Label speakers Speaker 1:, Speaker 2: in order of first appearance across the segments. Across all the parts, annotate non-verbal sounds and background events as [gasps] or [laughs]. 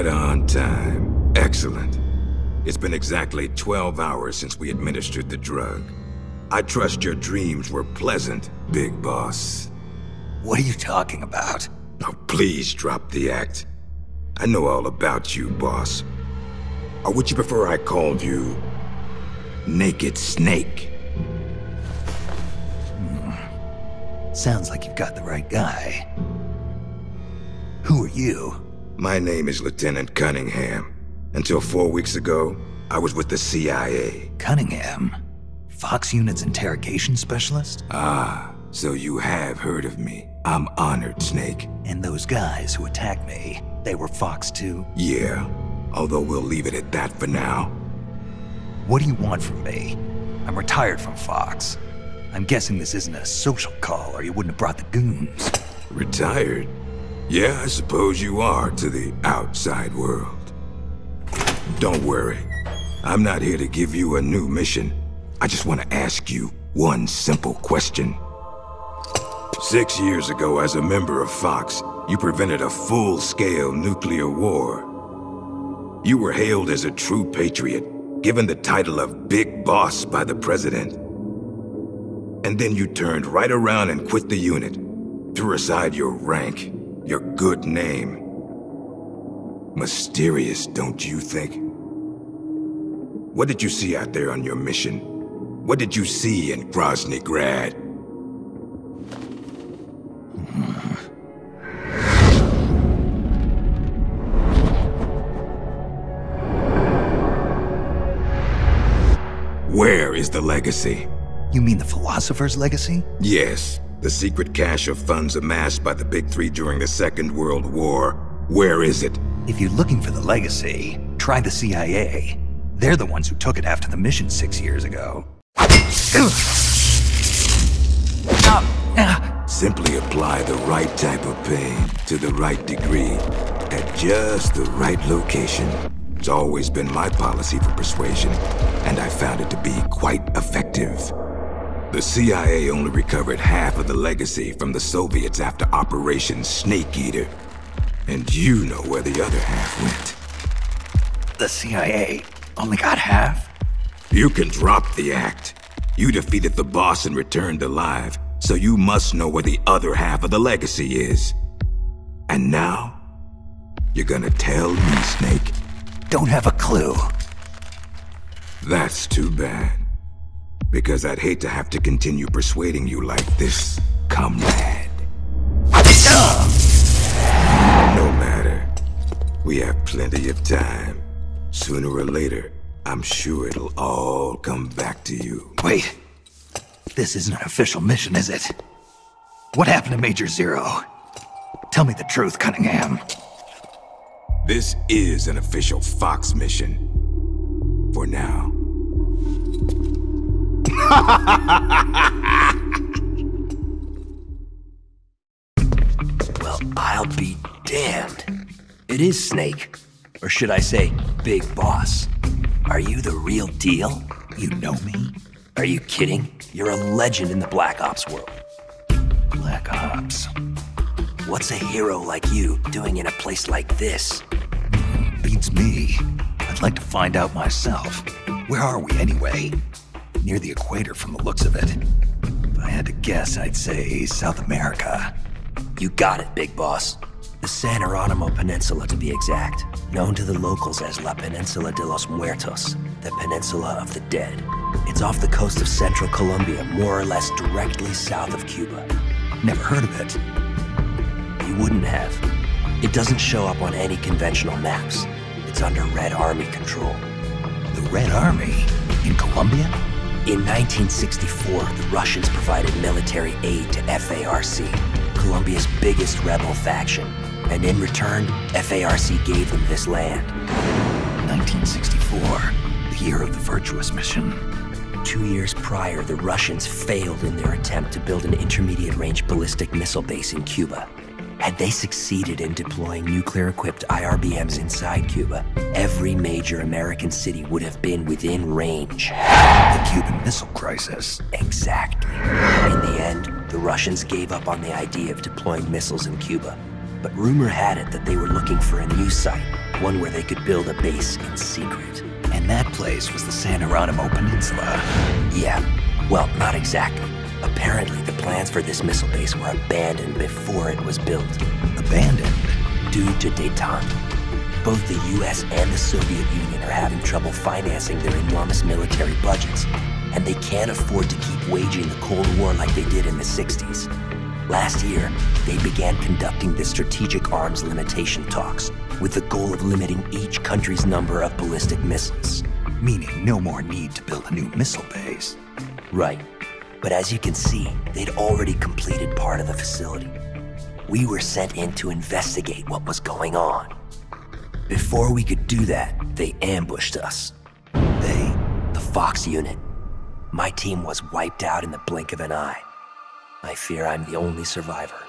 Speaker 1: Right on time. Excellent. It's been exactly 12 hours since we administered the drug. I trust your dreams were pleasant, Big Boss.
Speaker 2: What are you talking about?
Speaker 1: Oh, please drop the act. I know all about you, boss. Or would you prefer I called you... Naked Snake? Hmm.
Speaker 2: Sounds like you've got the right guy. Who are you?
Speaker 1: My name is Lieutenant Cunningham. Until four weeks ago, I was with the CIA.
Speaker 2: Cunningham? Fox Unit's interrogation specialist?
Speaker 1: Ah, so you have heard of me. I'm honored, Snake.
Speaker 2: And those guys who attacked me, they were Fox too?
Speaker 1: Yeah, although we'll leave it at that for now.
Speaker 2: What do you want from me? I'm retired from Fox. I'm guessing this isn't a social call, or you wouldn't have brought the goons.
Speaker 1: Retired? Yeah, I suppose you are to the outside world. Don't worry. I'm not here to give you a new mission. I just want to ask you one simple question. Six years ago, as a member of Fox, you prevented a full-scale nuclear war. You were hailed as a true patriot, given the title of Big Boss by the President. And then you turned right around and quit the unit, threw aside your rank, your good name. Mysterious, don't you think? What did you see out there on your mission? What did you see in Grozny Grad? Where is the legacy?
Speaker 2: You mean the Philosopher's Legacy?
Speaker 1: Yes, the secret cache of funds amassed by the Big Three during the Second World War. Where is it?
Speaker 2: If you're looking for the legacy, try the CIA. They're the ones who took it after the mission six years ago.
Speaker 1: Simply apply the right type of pain to the right degree at just the right location. It's always been my policy for persuasion, and I found it to be quite effective. The CIA only recovered half of the legacy from the Soviets after Operation Snake Eater. And you know where the other half went.
Speaker 2: The CIA only got half?
Speaker 1: You can drop the act. You defeated the boss and returned alive, so you must know where the other half of the legacy is. And now, you're gonna tell me, Snake?
Speaker 2: Don't have a clue.
Speaker 1: That's too bad. Because I'd hate to have to continue persuading you like this, comrade. No matter. We have plenty of time. Sooner or later, I'm sure it'll all come back to you.
Speaker 2: Wait. This isn't an official mission, is it? What happened to Major Zero? Tell me the truth, Cunningham.
Speaker 1: This is an official Fox mission. For now. [laughs]
Speaker 3: Well, I'll be damned. It is Snake. Or should I say, Big Boss. Are you the real deal?
Speaker 2: You know me?
Speaker 3: Are you kidding? You're a legend in the Black Ops world.
Speaker 2: Black Ops.
Speaker 3: What's a hero like you doing in a place like this?
Speaker 2: Beats me. I'd like to find out myself. Where are we anyway? Near the equator from the looks of it. If I had to guess, I'd say South America.
Speaker 3: You got it, Big Boss. The San Geronimo Peninsula, to be exact, known to the locals as La Peninsula de los Muertos, the Peninsula of the Dead. It's off the coast of central Colombia, more or less directly south of Cuba.
Speaker 2: Never heard of it.
Speaker 3: You wouldn't have. It doesn't show up on any conventional maps. It's under Red Army control.
Speaker 2: The Red Army? In Colombia?
Speaker 3: In 1964, the Russians provided military aid to FARC, Colombia's biggest rebel faction. And in return, FARC gave them this land.
Speaker 2: 1964, the year of the Virtuous Mission.
Speaker 3: Two years prior, the Russians failed in their attempt to build an intermediate range ballistic missile base in Cuba. Had they succeeded in deploying nuclear equipped IRBMs inside Cuba, every major American city would have been within range.
Speaker 2: The Cuban Missile Crisis.
Speaker 3: Exactly. In the end, the Russians gave up on the idea of deploying missiles in Cuba. But rumor had it that they were looking for a new site, one where they could build a base in secret.
Speaker 2: And that place was the San Geronimo Peninsula.
Speaker 3: Yeah, well, not exactly. Apparently, the plans for this missile base were abandoned before it was built.
Speaker 2: Abandoned?
Speaker 3: Due to detente. Both the US and the Soviet Union are having trouble financing their enormous military budgets, and they can't afford to keep waging the Cold War like they did in the 60s. Last year, they began conducting the strategic arms limitation talks with the goal of limiting each country's number of ballistic missiles.
Speaker 2: Meaning no more need to build a new missile base.
Speaker 3: Right. But as you can see, they'd already completed part of the facility. We were sent in to investigate what was going on. Before we could do that, they ambushed us.
Speaker 2: They?
Speaker 3: The Fox unit. My team was wiped out in the blink of an eye. I fear I'm the only survivor.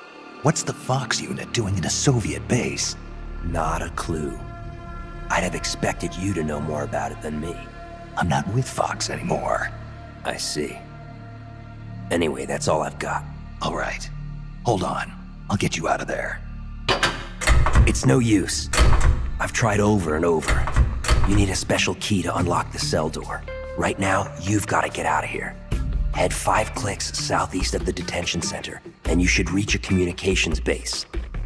Speaker 2: What's the Fox unit doing in a Soviet base?
Speaker 3: Not a clue. I'd have expected you to know more about it than me.
Speaker 2: I'm not with Fox anymore.
Speaker 3: I see. Anyway, that's all I've got.
Speaker 2: All right. Hold on. I'll get you out of there.
Speaker 3: It's no use. I've tried over and over. You need a special key to unlock the cell door. Right now, you've got to get out of here. Head five clicks southeast of the detention center, and you should reach a communications base.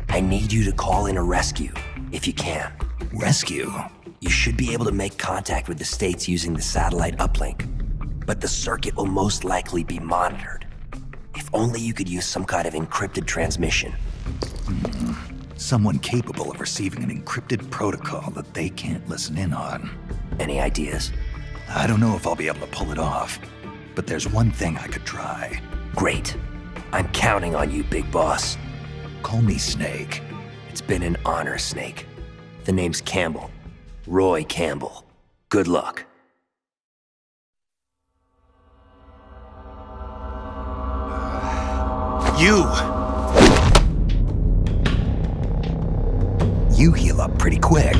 Speaker 3: I need you to call in a rescue, if you can.
Speaker 2: Rescue?
Speaker 3: You should be able to make contact with the States using the satellite uplink, but the circuit will most likely be monitored. If only you could use some kind of encrypted transmission.
Speaker 2: Someone capable of receiving an encrypted protocol that they can't listen in on.
Speaker 3: Any ideas?
Speaker 2: I don't know if I'll be able to pull it off, but there's one thing I could try.
Speaker 3: Great. I'm counting on you, big boss.
Speaker 2: Call me Snake.
Speaker 3: It's been an honor, Snake. The name's Campbell. Roy Campbell. Good luck.
Speaker 2: You! You heal up pretty quick.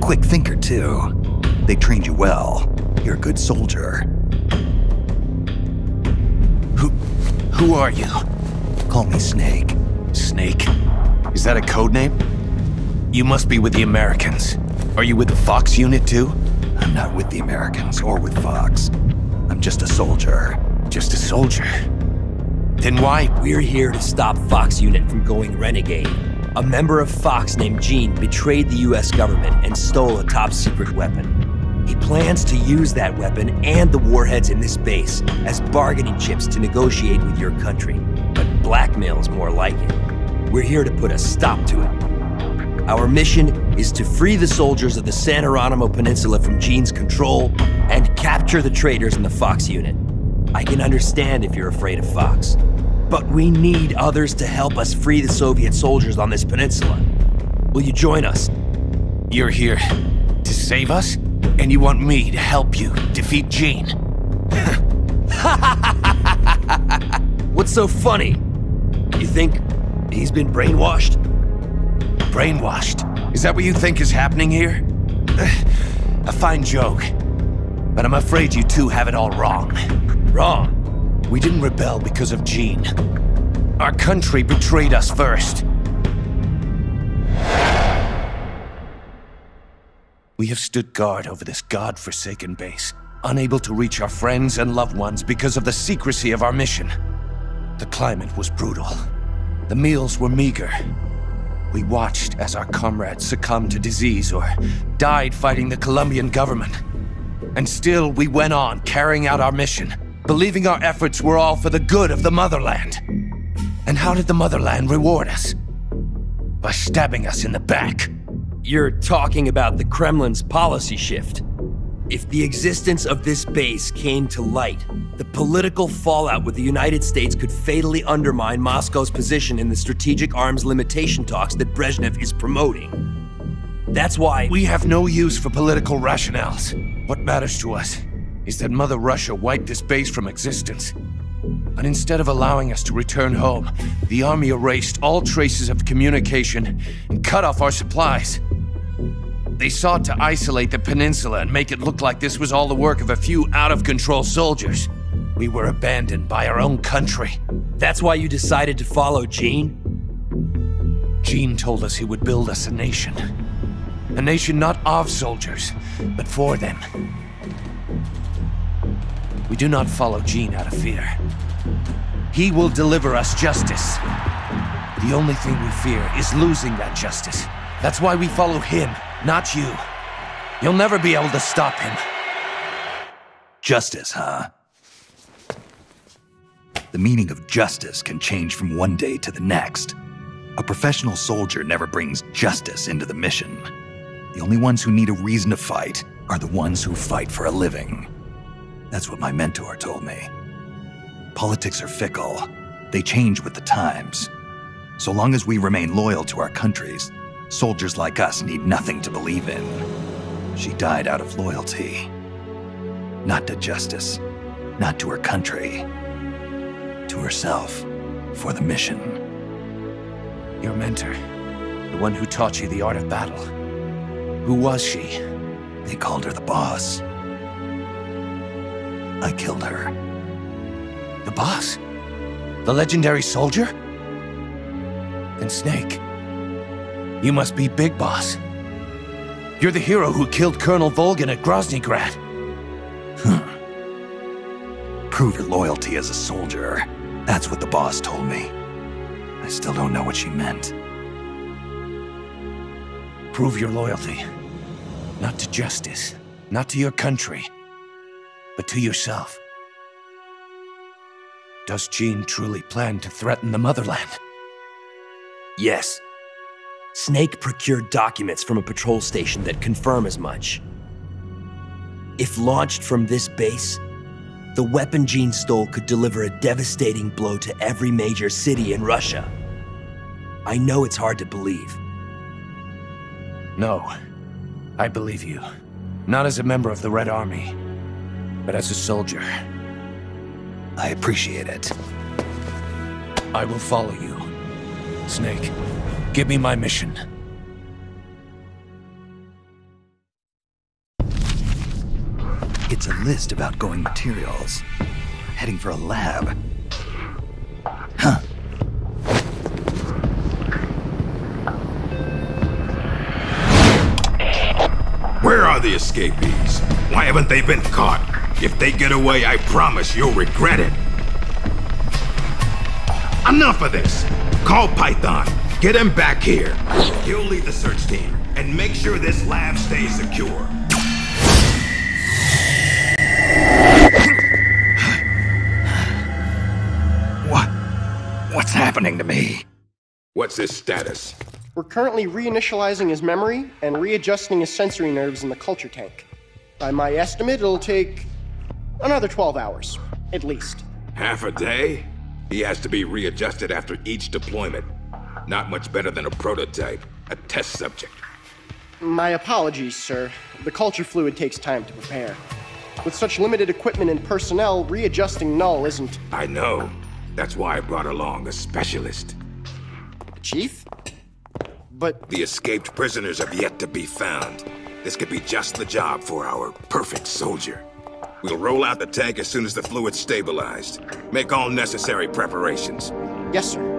Speaker 2: Quick thinker, too. They trained you well. You're a good soldier.
Speaker 4: Who... who are you?
Speaker 2: Call me Snake.
Speaker 4: Snake? Is that a code name? You must be with the Americans. Are you with the Fox unit too?
Speaker 2: I'm not with the Americans or with Fox. I'm just a soldier.
Speaker 4: Just a soldier? Then why?
Speaker 3: We're here to stop Fox unit from going renegade. A member of Fox named Gene betrayed the US government and stole a top secret weapon. He plans to use that weapon and the warheads in this base as bargaining chips to negotiate with your country. But blackmail's more like it. We're here to put a stop to it. Our mission is to free the soldiers of the San Geronimo Peninsula from Gene's control and capture the traitors in the Fox unit. I can understand if you're afraid of Fox, but we need others to help us free the Soviet soldiers on this peninsula. Will you join us?
Speaker 4: You're here to save us? And you want me to help you defeat Gene? [laughs]
Speaker 3: What's so funny? You think he's been brainwashed?
Speaker 4: Brainwashed? Is that what you think is happening here? [sighs] A fine joke. But I'm afraid you two have it all wrong.
Speaker 3: Wrong?
Speaker 4: We didn't rebel because of Gene. Our country betrayed us first. We have stood guard over this god-forsaken base, unable to reach our friends and loved ones because of the secrecy of our mission. The climate was brutal. The meals were meager. We watched as our comrades succumbed to disease or died fighting the Colombian government. And still, we went on carrying out our mission, believing our efforts were all for the good of the motherland. And how did the motherland reward us? By stabbing us in the back.
Speaker 3: You're talking about the Kremlin's policy shift. If the existence of this base came to light, the political fallout with the United States could fatally undermine Moscow's position in the strategic arms limitation talks that Brezhnev is promoting. That's why
Speaker 4: we have no use for political rationales. What matters to us is that Mother Russia wiped this base from existence. But instead of allowing us to return home, the army erased all traces of communication and cut off our supplies. They sought to isolate the peninsula and make it look like this was all the work of a few out-of-control soldiers. We were abandoned by our own country,
Speaker 3: That's why you decided to follow Gene?
Speaker 4: Gene told us he would build us a nation. A nation not of soldiers, but for them. We do not follow Gene out of fear. He will deliver us justice. The only thing we fear is losing that justice. That's why we follow him, not you. You'll never be able to stop him.
Speaker 2: Justice, huh? The meaning of justice can change from one day to the next. A professional soldier never brings justice into the mission. The only ones who need a reason to fight are the ones who fight for a living. That's what my mentor told me. Politics are fickle. They change with the times. So long as we remain loyal to our countries, soldiers like us need nothing to believe in. She died out of loyalty. Not to justice, not to her country, to herself, for the mission.
Speaker 4: Your mentor, the one who taught you the art of battle. Who was she?
Speaker 2: They called her the boss. I killed her.
Speaker 4: The boss? The legendary soldier? And Snake. You must be Big Boss. You're the hero who killed Colonel Volgin at Groznygrad.
Speaker 2: Prove your loyalty as a soldier. That's what the boss told me. I still don't know what she meant.
Speaker 4: Prove your loyalty. Not to justice, not to your country, but to yourself. Does Gene truly plan to threaten the motherland?
Speaker 3: Yes. Snake procured documents from a patrol station that confirm as much. If launched from this base, the weapon Gene stole could deliver a devastating blow to every major city in Russia. I know it's hard to believe.
Speaker 4: No. I believe you. Not as a member of the Red Army, but as a soldier.
Speaker 2: I appreciate it.
Speaker 4: I will follow you. Snake, give me my mission.
Speaker 2: It's a list of outgoing materials. Heading for a lab. Huh.
Speaker 1: Where are the escapees? Why haven't they been caught? If they get away, I promise you'll regret it. Enough of this! Call Python. Get him back here. You'll lead the search team. And make sure this lab stays secure.
Speaker 2: What? What's happening to me?
Speaker 1: What's his status?
Speaker 5: We're currently reinitializing his memory and readjusting his sensory nerves in the culture tank. By my estimate, it'll take another 12 hours, at least.
Speaker 1: Half a day? He has to be readjusted after each deployment. Not much better than a prototype, a test subject.
Speaker 5: My apologies, sir. The culture fluid takes time to prepare. With such limited equipment and personnel, readjusting Null isn't.
Speaker 1: I know. That's why I brought along a specialist.
Speaker 5: Chief? But
Speaker 1: The escaped prisoners have yet to be found. This could be just the job for our perfect soldier. We'll roll out the tank as soon as the fluid's stabilized. Make all necessary preparations.
Speaker 5: yes, sir.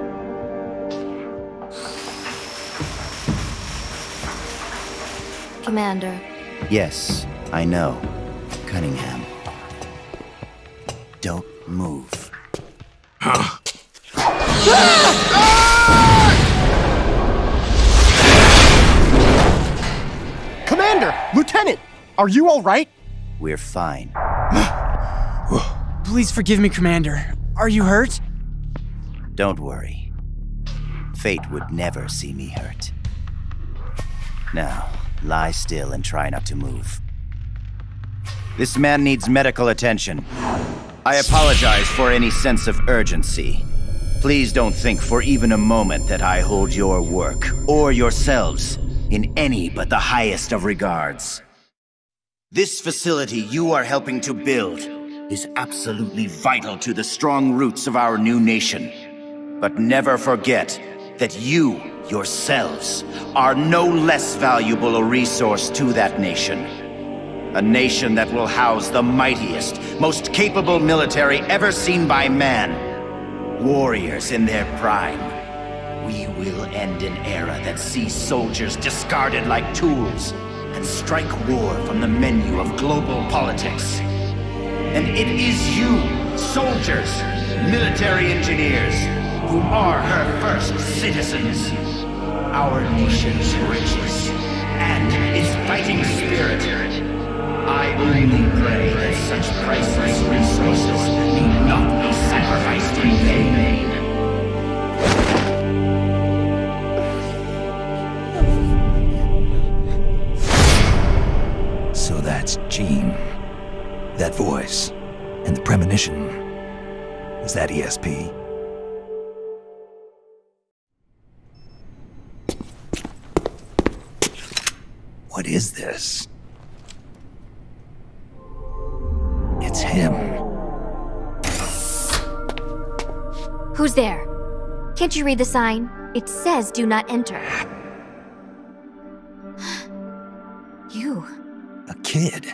Speaker 6: Commander,
Speaker 7: Yes, I know. Cunningham. Don't move. [gasps]
Speaker 5: Commander! Lieutenant! Are you alright?
Speaker 7: We're fine. [gasps]
Speaker 8: Please forgive me, Commander. Are you hurt?
Speaker 7: Don't worry. Fate would never see me hurt. Now, lie still and try not to move. This man needs medical attention. I apologize for any sense of urgency. Please don't think for even a moment that I hold your work, or yourselves, in any but the highest of regards. This facility you are helping to build is absolutely vital to the strong roots of our new nation. But never forget that you, yourselves, are no less valuable a resource to that nation. A nation that will house the mightiest, most capable military ever seen by man. warriors in their prime. We will end an era that sees soldiers discarded like tools and strike war from the menu of global politics. And it is you, soldiers, military engineers, who are her first citizens. Our nation's riches and its fighting spirit. I only pray that such priceless resources need not be sacrificed in vain.
Speaker 2: So that's Gene. That voice. And the premonition. Is that ESP? What is this? It's him.
Speaker 6: Who's there? Can't you read the sign? It says do not enter. [gasps] you.
Speaker 2: A kid.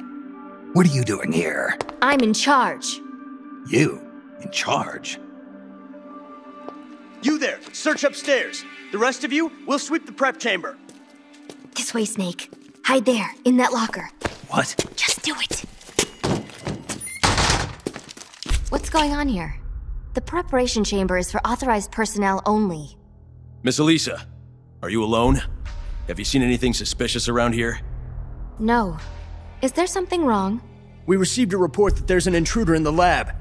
Speaker 2: What are you doing here?
Speaker 6: I'm in charge.
Speaker 2: You? In charge?
Speaker 9: You there! Search upstairs! The rest of you, we'll sweep the prep chamber.
Speaker 6: This way, Snake. Hide there, in that locker.
Speaker 2: What?
Speaker 6: Just do it. What's going on here? The preparation chamber is for authorized personnel only.
Speaker 9: Miss Elisa, are you alone? Have you seen anything suspicious around here?
Speaker 6: No. Is there something wrong?
Speaker 10: We received a report that there's an intruder in the lab.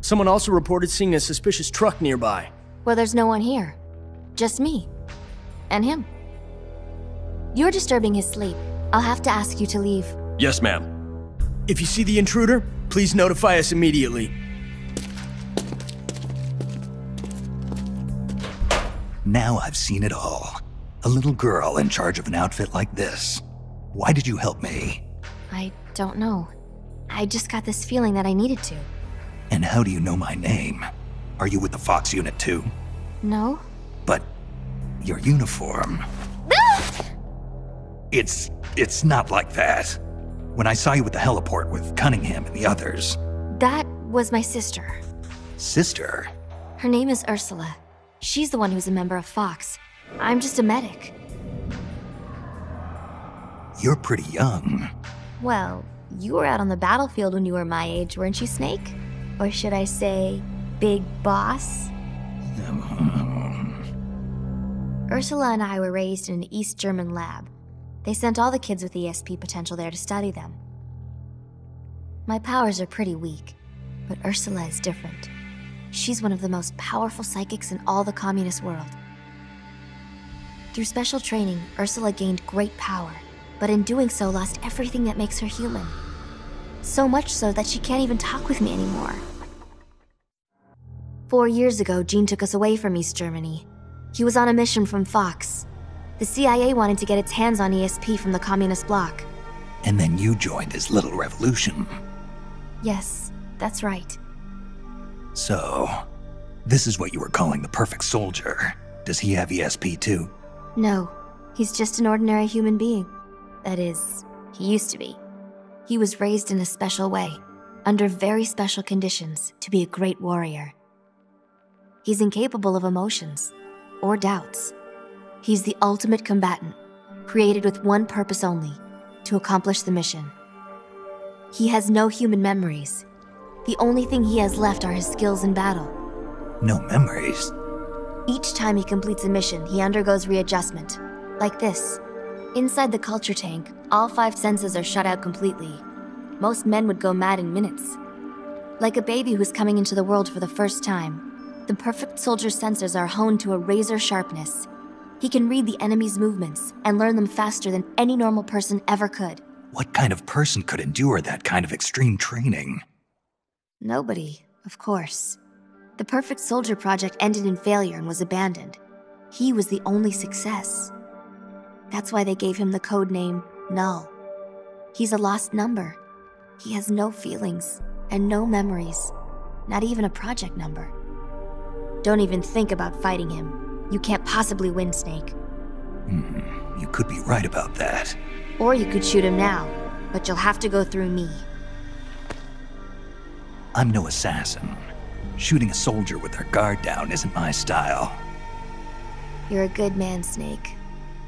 Speaker 10: Someone also reported seeing a suspicious truck nearby.
Speaker 6: Well, there's no one here. Just me. And him. You're disturbing his sleep. I'll have to ask you to leave.
Speaker 9: Yes, ma'am.
Speaker 10: If you see the intruder, please notify us immediately.
Speaker 2: Now I've seen it all. A little girl in charge of an outfit like this. Why did you help me?
Speaker 6: I don't know. I just got this feeling that I needed to.
Speaker 2: And how do you know my name? Are you with the Fox unit too?
Speaker 6: No?
Speaker 2: But your uniform. It's it's not like that. When I saw you at the heliport with Cunningham and the others.
Speaker 6: That was my sister.
Speaker 2: Sister?
Speaker 6: Her name is Ursula. She's the one who's a member of Fox. I'm just a medic.
Speaker 2: You're pretty young.
Speaker 6: Well, you were out on the battlefield when you were my age, weren't you, Snake? Or should I say, Big Boss? Ursula and I were raised in an East German lab. They sent all the kids with ESP potential there to study them. My powers are pretty weak, but Ursula is different. She's one of the most powerful psychics in all the communist world. Through special training, Ursula gained great power, but in doing so lost everything that makes her human. So much so that she can't even talk with me anymore. Four years ago, Gene took us away from East Germany. He was on a mission from Fox. The CIA wanted to get its hands on ESP from the communist bloc.
Speaker 2: And then you joined his little revolution.
Speaker 6: Yes, that's right.
Speaker 2: So, this is what you were calling the perfect soldier. Does he have ESP too?
Speaker 6: No, he's just an ordinary human being. That is, he used to be. He was raised in a special way, under very special conditions, to be a great warrior. He's incapable of emotions or doubts. He's the ultimate combatant, created with one purpose only to accomplish the mission. He has no human memories. The only thing he has left are his skills in battle.
Speaker 2: No memories?
Speaker 6: Each time he completes a mission, he undergoes readjustment. Like this. Inside the culture tank, all five senses are shut out completely. Most men would go mad in minutes. Like a baby who's coming into the world for the first time, the perfect soldier's sensors are honed to a razor sharpness. He can read the enemy's movements and learn them faster than any normal person ever could.
Speaker 2: What kind of person could endure that kind of extreme training?
Speaker 6: Nobody, of course. The Perfect Soldier project ended in failure and was abandoned. He was the only success. That's why they gave him the code name Null. He's a lost number. He has no feelings and no memories, not even a project number. Don't even think about fighting him. You can't possibly win, Snake.
Speaker 2: Hmm, you could be right about that.
Speaker 6: Or you could shoot him now, but you'll have to go through me.
Speaker 2: I'm no assassin. Shooting a soldier with their guard down isn't my style.
Speaker 6: You're a good man, Snake.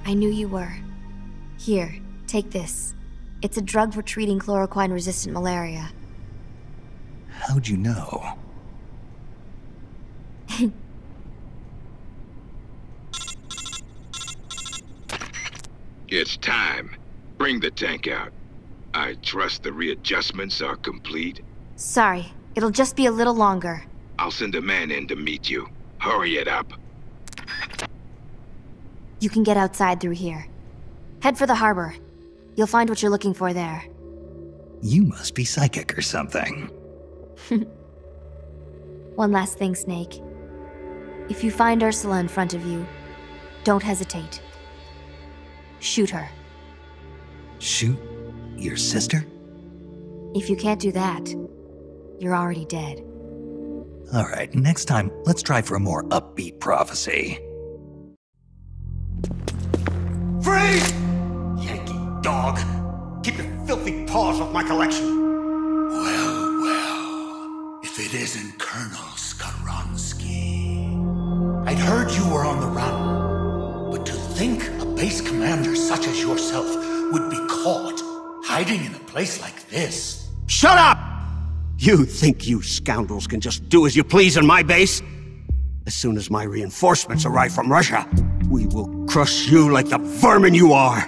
Speaker 6: I knew you were. Here, take this. It's a drug for treating chloroquine resistant malaria.
Speaker 2: How'd you know?
Speaker 1: It's time. Bring the tank out. I trust the readjustments are complete.
Speaker 6: Sorry, it'll just be a little longer.
Speaker 1: I'll send a man in to meet you. Hurry it up.
Speaker 6: You can get outside through here. Head for the harbor. You'll find what you're looking for there.
Speaker 2: You must be psychic or something. [laughs]
Speaker 6: One last thing, Snake. If you find Ursula in front of you, don't hesitate. Shoot her.
Speaker 2: Shoot your sister?
Speaker 6: If you can't do that, you're already dead.
Speaker 2: All right, next time, let's try for a more upbeat prophecy.
Speaker 11: Freeze! Yankee dog! Keep your filthy paws off my collection!
Speaker 12: Well, well. If it isn't Colonel Skowronski. I'd heard you were on the run. But to think a base commander such as yourself would be caught hiding in a place like this.
Speaker 11: Shut up! You think you scoundrels can just do as you please in my base? As soon as my reinforcements arrive from Russia, we will crush you like the vermin you are.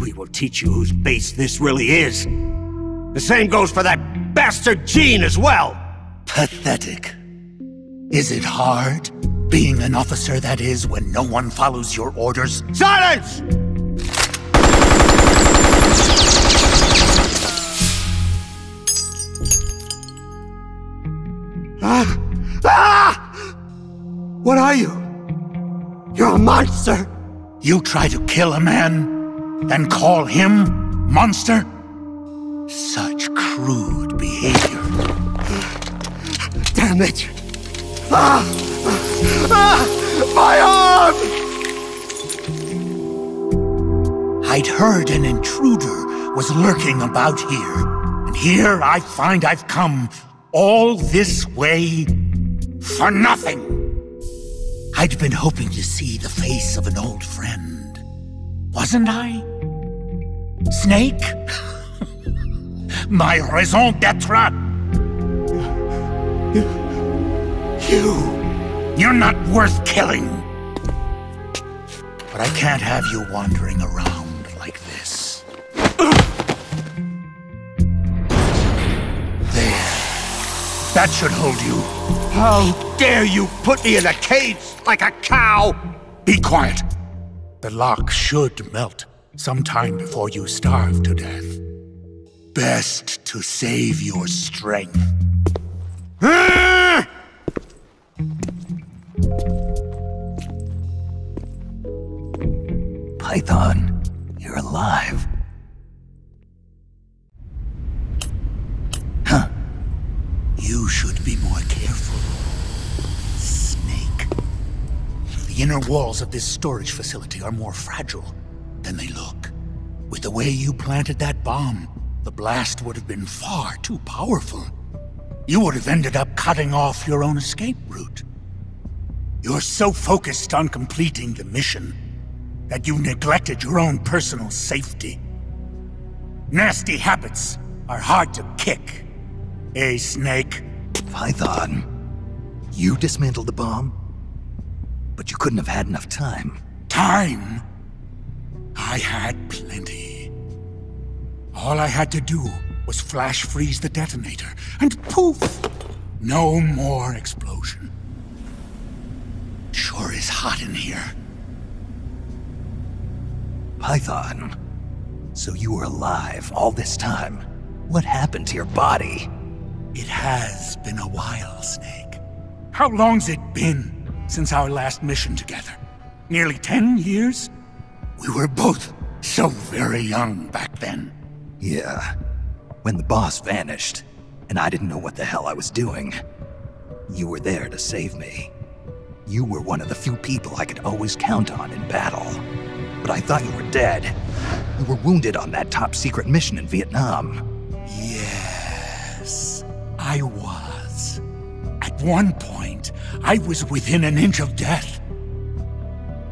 Speaker 11: We will teach you whose base this really is. The same goes for that bastard Gene as well.
Speaker 12: Pathetic. Is it hard, being an officer that is, when no one follows your orders?
Speaker 11: Silence! Ah! Ah! What are you? You're a monster!
Speaker 12: You try to kill a man, and call him monster? Such crude behavior.
Speaker 11: Damn it! Ah! Ah! My arm!
Speaker 12: I'd heard an intruder was lurking about here, and here I find I've come all this way for nothing. I'd been hoping to see the face of an old friend. Wasn't I? Snake? [laughs] My raison d'etre?
Speaker 11: You.
Speaker 12: You're not worth killing. But I can't have you wandering around like this. There. That should hold you.
Speaker 11: How dare you put me in a cage like a cow?
Speaker 12: Be quiet. The lock should melt sometime before you starve to death. Best to save your strength.
Speaker 11: Ah!
Speaker 2: Python, you're alive. Huh.
Speaker 12: You should be more careful. Snake. The inner walls of this storage facility are more fragile than they look. With the way you planted that bomb, the blast would have been far too powerful. You would have ended up cutting off your own escape route. You're so focused on completing the mission that you neglected your own personal safety. Nasty habits are hard to kick. Eh, Snake?
Speaker 2: Python, you dismantled the bomb? But you couldn't have had enough time.
Speaker 12: Time? I had plenty. All I had to do was flash freeze the detonator, and poof! No more explosion. Sure is hot in here.
Speaker 2: Python, so you were alive all this time. What happened to your body?
Speaker 12: It has been a while, Snake. How long's it been since our last mission together? Nearly ten years? We were both so very young back then.
Speaker 2: Yeah. When the boss vanished, and I didn't know what the hell I was doing, you were there to save me. You were one of the few people I could always count on in battle. But I thought you were dead. You were wounded on that top secret mission in Vietnam.
Speaker 12: Yes, I was. At one point, I was within an inch of death.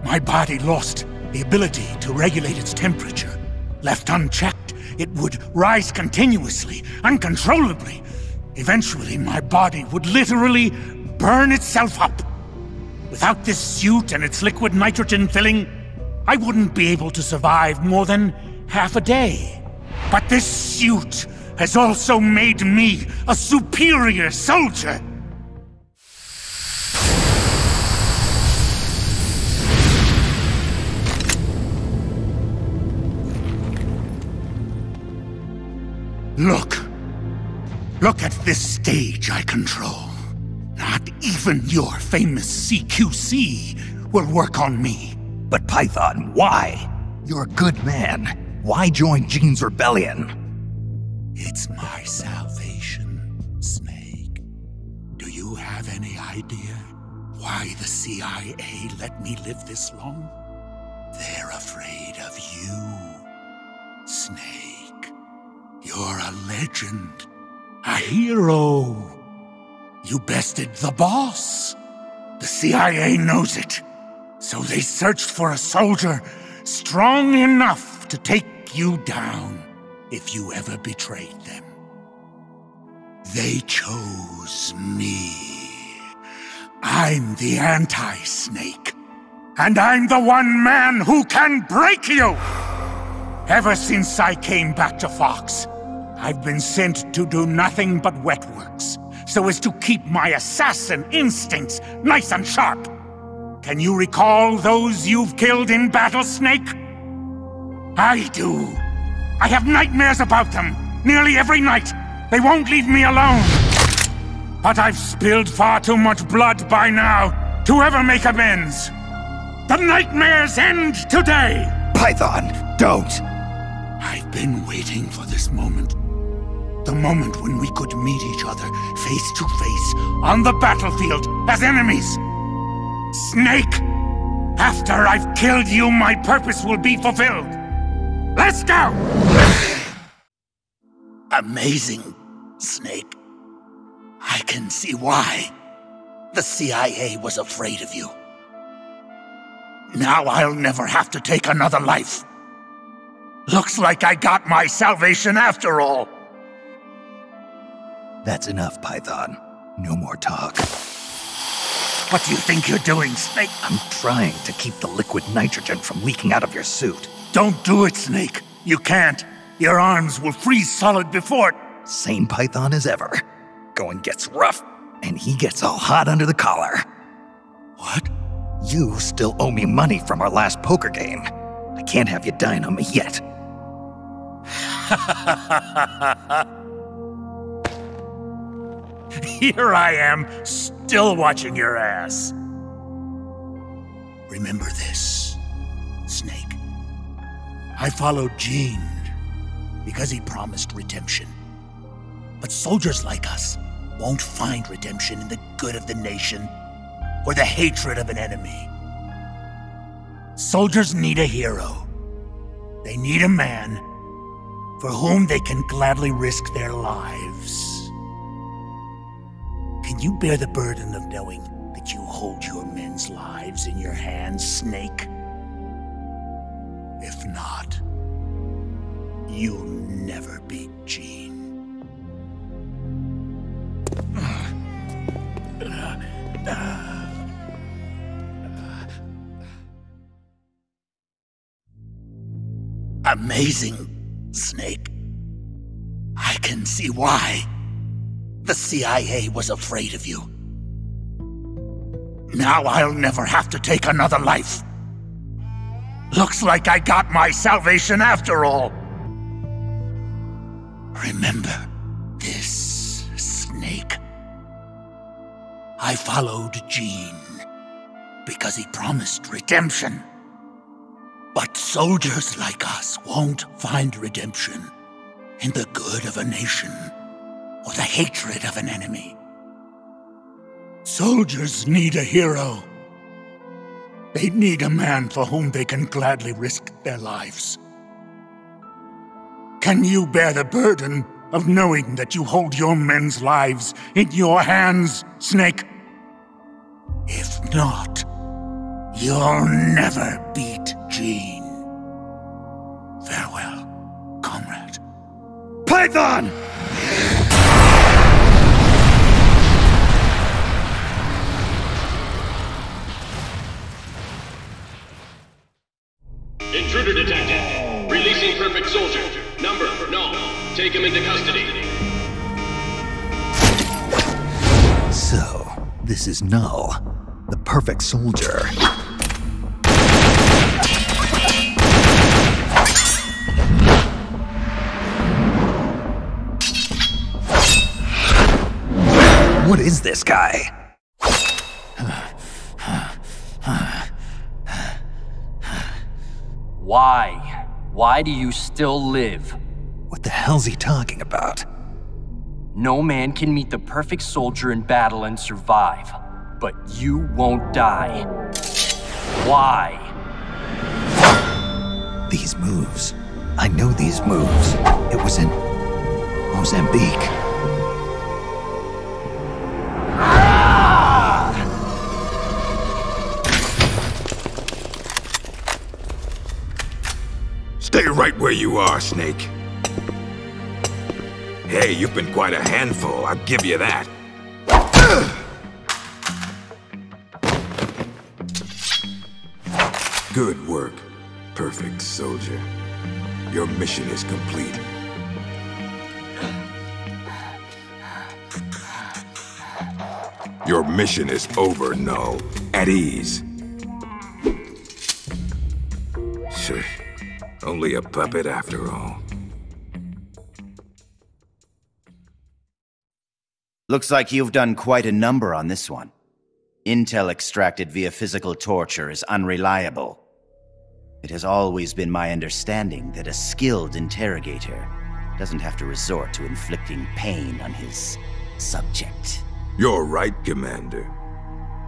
Speaker 12: My body lost the ability to regulate its temperature. Left unchecked, it would rise continuously, uncontrollably. Eventually, my body would literally burn itself up. Without this suit and its liquid nitrogen filling, I wouldn't be able to survive more than half a day. But this suit has also made me a superior soldier. Look. Look at this stage I control. Not even your famous CQC will work on me.
Speaker 2: But Python, why? You're a good man. Why join Gene's rebellion?
Speaker 12: It's my salvation, Snake. Do you have any idea why the CIA let me live this long? They're afraid of you, Snake. You're a legend, a hero. You bested the boss. The CIA knows it. So they searched for a soldier strong enough to take you down if you ever betrayed them. They chose me. I'm the anti-snake. And I'm the one man who can break you! Ever since I came back to Fox, I've been sent to do nothing but wet works, so as to keep my assassin instincts nice and sharp. Can you recall those you've killed in battle, Snake? I do. I have nightmares about them, nearly every night. They won't leave me alone. But I've spilled far too much blood by now to ever make amends. The nightmares end today!
Speaker 2: Python, don't!
Speaker 12: I've been waiting for this moment. The moment when we could meet each other face to face on the battlefield as enemies. Snake! After I've killed you, my purpose will be fulfilled. Let's go! Amazing, Snake. I can see why. The CIA was afraid of you. Now I'll never have to take another life. Looks like I got my salvation after all.
Speaker 2: That's enough, Python. No more talk.
Speaker 12: What do you think you're doing, Snake?
Speaker 2: I'm trying to keep the liquid nitrogen from leaking out of your suit.
Speaker 12: Don't do it, Snake. You can't. Your arms will freeze solid before it.
Speaker 2: Same Python as ever. Going gets rough, and he gets all hot under the collar.
Speaker 12: What?
Speaker 2: You still owe me money from our last poker game. I can't have you dying on me yet. [laughs] [laughs]
Speaker 12: Here I am, still watching your ass. Remember this, Snake. I followed Gene because he promised redemption. But soldiers like us won't find redemption in the good of the nation or the hatred of an enemy. Soldiers need a hero. They need a man for whom they can gladly risk their lives. You bear the burden of knowing that you hold your men's lives in your hands, Snake? If not, you'll never beat Gene. Amazing, Snake. I can see why. The CIA was afraid of you. Now I'll never have to take another life. Looks like I got my salvation after all. Remember this, Snake. I followed Gene because he promised redemption. But soldiers like us won't find redemption in the good of a nation or the hatred of an enemy. Soldiers need a hero. They need a man for whom they can gladly risk their lives. Can you bear the burden of knowing that you hold your men's lives in your hands, Snake? If not, you'll never beat Gene. Farewell, comrade.
Speaker 2: Python!
Speaker 13: Intruder detected. Releasing Perfect Soldier. Number, no. Take him into custody.
Speaker 2: So, this is Null, the perfect soldier. What is this guy?
Speaker 14: Why? Why do you still live?
Speaker 2: What the hell's he talking about?
Speaker 14: No man can meet the perfect soldier in battle and survive, but you won't die. Why?
Speaker 2: These moves. I know these moves. It was in Mozambique.
Speaker 1: Stay right where you are, Snake. Hey, you've been quite a handful, I'll give you that. Good work, perfect soldier. Your mission is complete. Your mission is over, Null. At ease. Only a puppet after all.
Speaker 7: Looks like you've done quite a number on this one. Intel extracted via physical torture is unreliable. It has always been my understanding that a skilled interrogator doesn't have to resort to inflicting pain on his subject.
Speaker 1: You're right, Commander.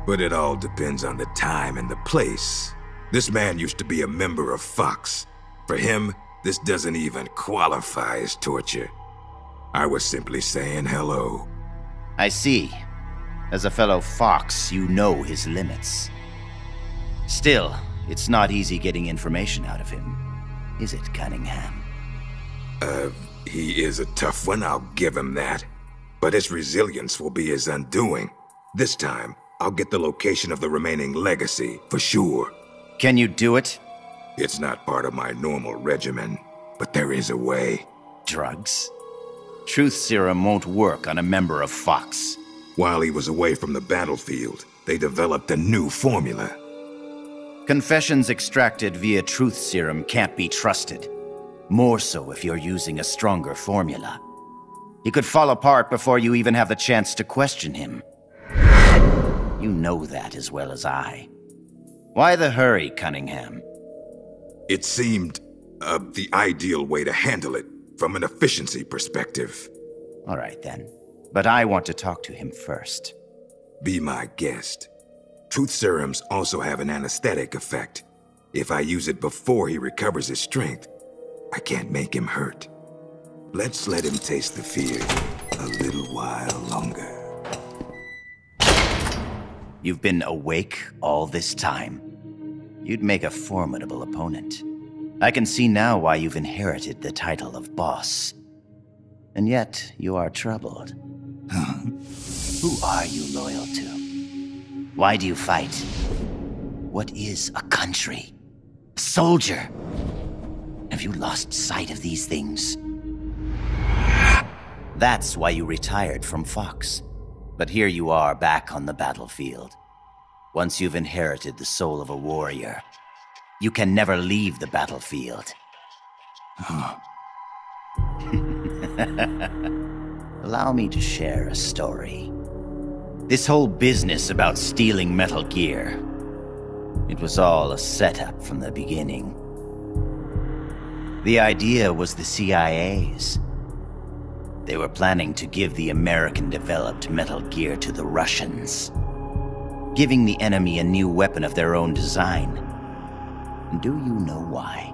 Speaker 1: But it all depends on the time and the place. This man used to be a member of Fox. For him, this doesn't even qualify as torture. I was simply saying hello.
Speaker 7: I see. As a fellow Fox, you know his limits. Still, it's not easy getting information out of him, is it, Cunningham?
Speaker 1: Uh, he is a tough one, I'll give him that. But his resilience will be his undoing. This time, I'll get the location of the remaining legacy, for sure.
Speaker 7: Can you do it?
Speaker 1: It's not part of my normal regimen, but there is a way.
Speaker 7: Drugs? Truth serum won't work on a member of Fox.
Speaker 1: While he was away from the battlefield, they developed a new formula.
Speaker 7: Confessions extracted via truth serum can't be trusted. More so if you're using a stronger formula. He could fall apart before you even have the chance to question him. You know that as well as I. Why the hurry, Cunningham?
Speaker 1: It seemed uh, the ideal way to handle it from an efficiency perspective.
Speaker 7: All right then. But I want to talk to him first.
Speaker 1: Be my guest. Truth serums also have an anesthetic effect. If I use it before he recovers his strength, I can't make him hurt. Let's let him taste the fear a little while longer.
Speaker 7: You've been awake all this time. You'd make a formidable opponent. I can see now why you've inherited the title of boss. And yet, you are troubled. [laughs] Who are you loyal to? Why do you fight? What is a country? A soldier? Have you lost sight of these things? That's why you retired from Fox. But here you are back on the battlefield. Once you've inherited the soul of a warrior, you can never leave the battlefield. Hmm. [laughs] Allow me to share a story. This whole business about stealing Metal Gear, it was all a setup from the beginning. The idea was the CIA's. They were planning to give the American developed Metal Gear to the Russians, giving the enemy a new weapon of their own design. Do you know why?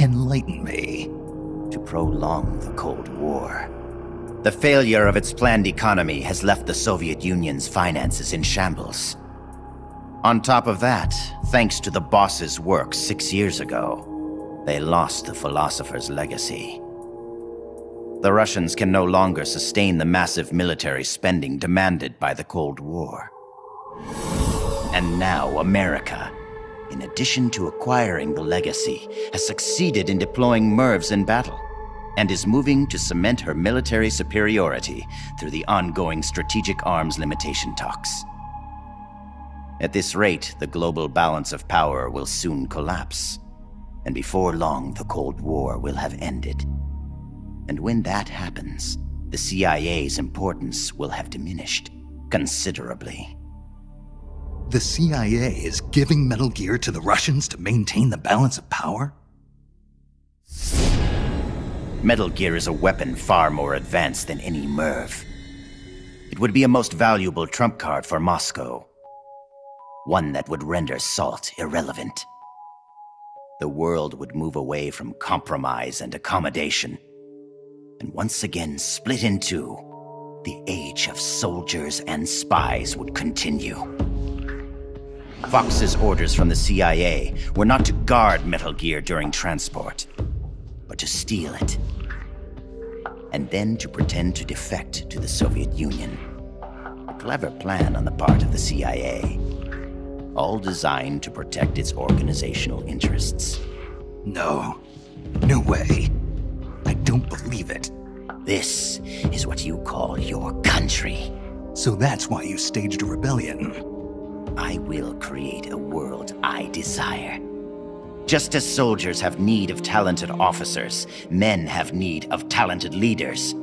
Speaker 2: Enlighten me.
Speaker 7: To prolong the Cold War. The failure of its planned economy has left the Soviet Union's finances in shambles. On top of that, thanks to the boss's work six years ago, they lost the philosopher's legacy. The Russians can no longer sustain the massive military spending demanded by the Cold War. And now America, in addition to acquiring the legacy, has succeeded in deploying MIRVs in battle and is moving to cement her military superiority through the ongoing strategic arms limitation talks. At this rate, the global balance of power will soon collapse, and before long, the Cold War will have ended. And when that happens, the CIA's importance will have diminished considerably.
Speaker 2: The CIA is giving Metal Gear to the Russians to maintain the balance of power?
Speaker 7: Metal Gear is a weapon far more advanced than any MIRV. It would be a most valuable trump card for Moscow. One that would render SALT irrelevant. The world would move away from compromise and accommodation, and once again split in two. The age of soldiers and spies would continue. Fox's orders from the CIA were not to guard Metal Gear during transport, but to steal it and then to pretend to defect to the Soviet Union. A clever plan on the part of the CIA, all designed to protect its organizational interests.
Speaker 2: No. No way. I don't believe it.
Speaker 7: This is what you call your country.
Speaker 2: So that's why you staged a rebellion.
Speaker 7: I will create a world I desire. Just as soldiers have need of talented officers, men have need of talented leaders.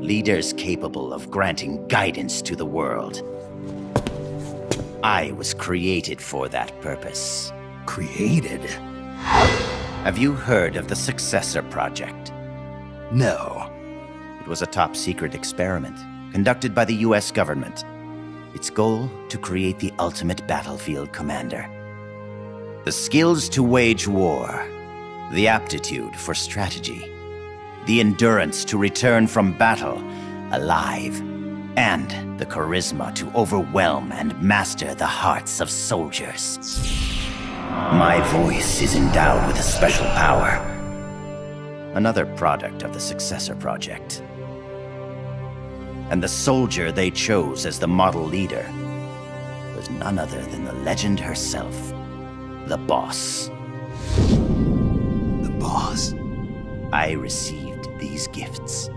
Speaker 7: Leaders capable of granting guidance to the world. I was created for that purpose.
Speaker 2: Created?
Speaker 7: Have you heard of the Successor Project?
Speaker 2: No.
Speaker 7: It was a top secret experiment conducted by the US government. Its goal to create the ultimate battlefield commander. The skills to wage war, the aptitude for strategy, the endurance to return from battle alive, and the charisma to overwhelm and master the hearts of soldiers. My voice is endowed with a special power. Another product of the Successor Project. And the soldier they chose as the model leader was none other than the legend herself, the boss.
Speaker 2: The boss?
Speaker 7: I received these gifts.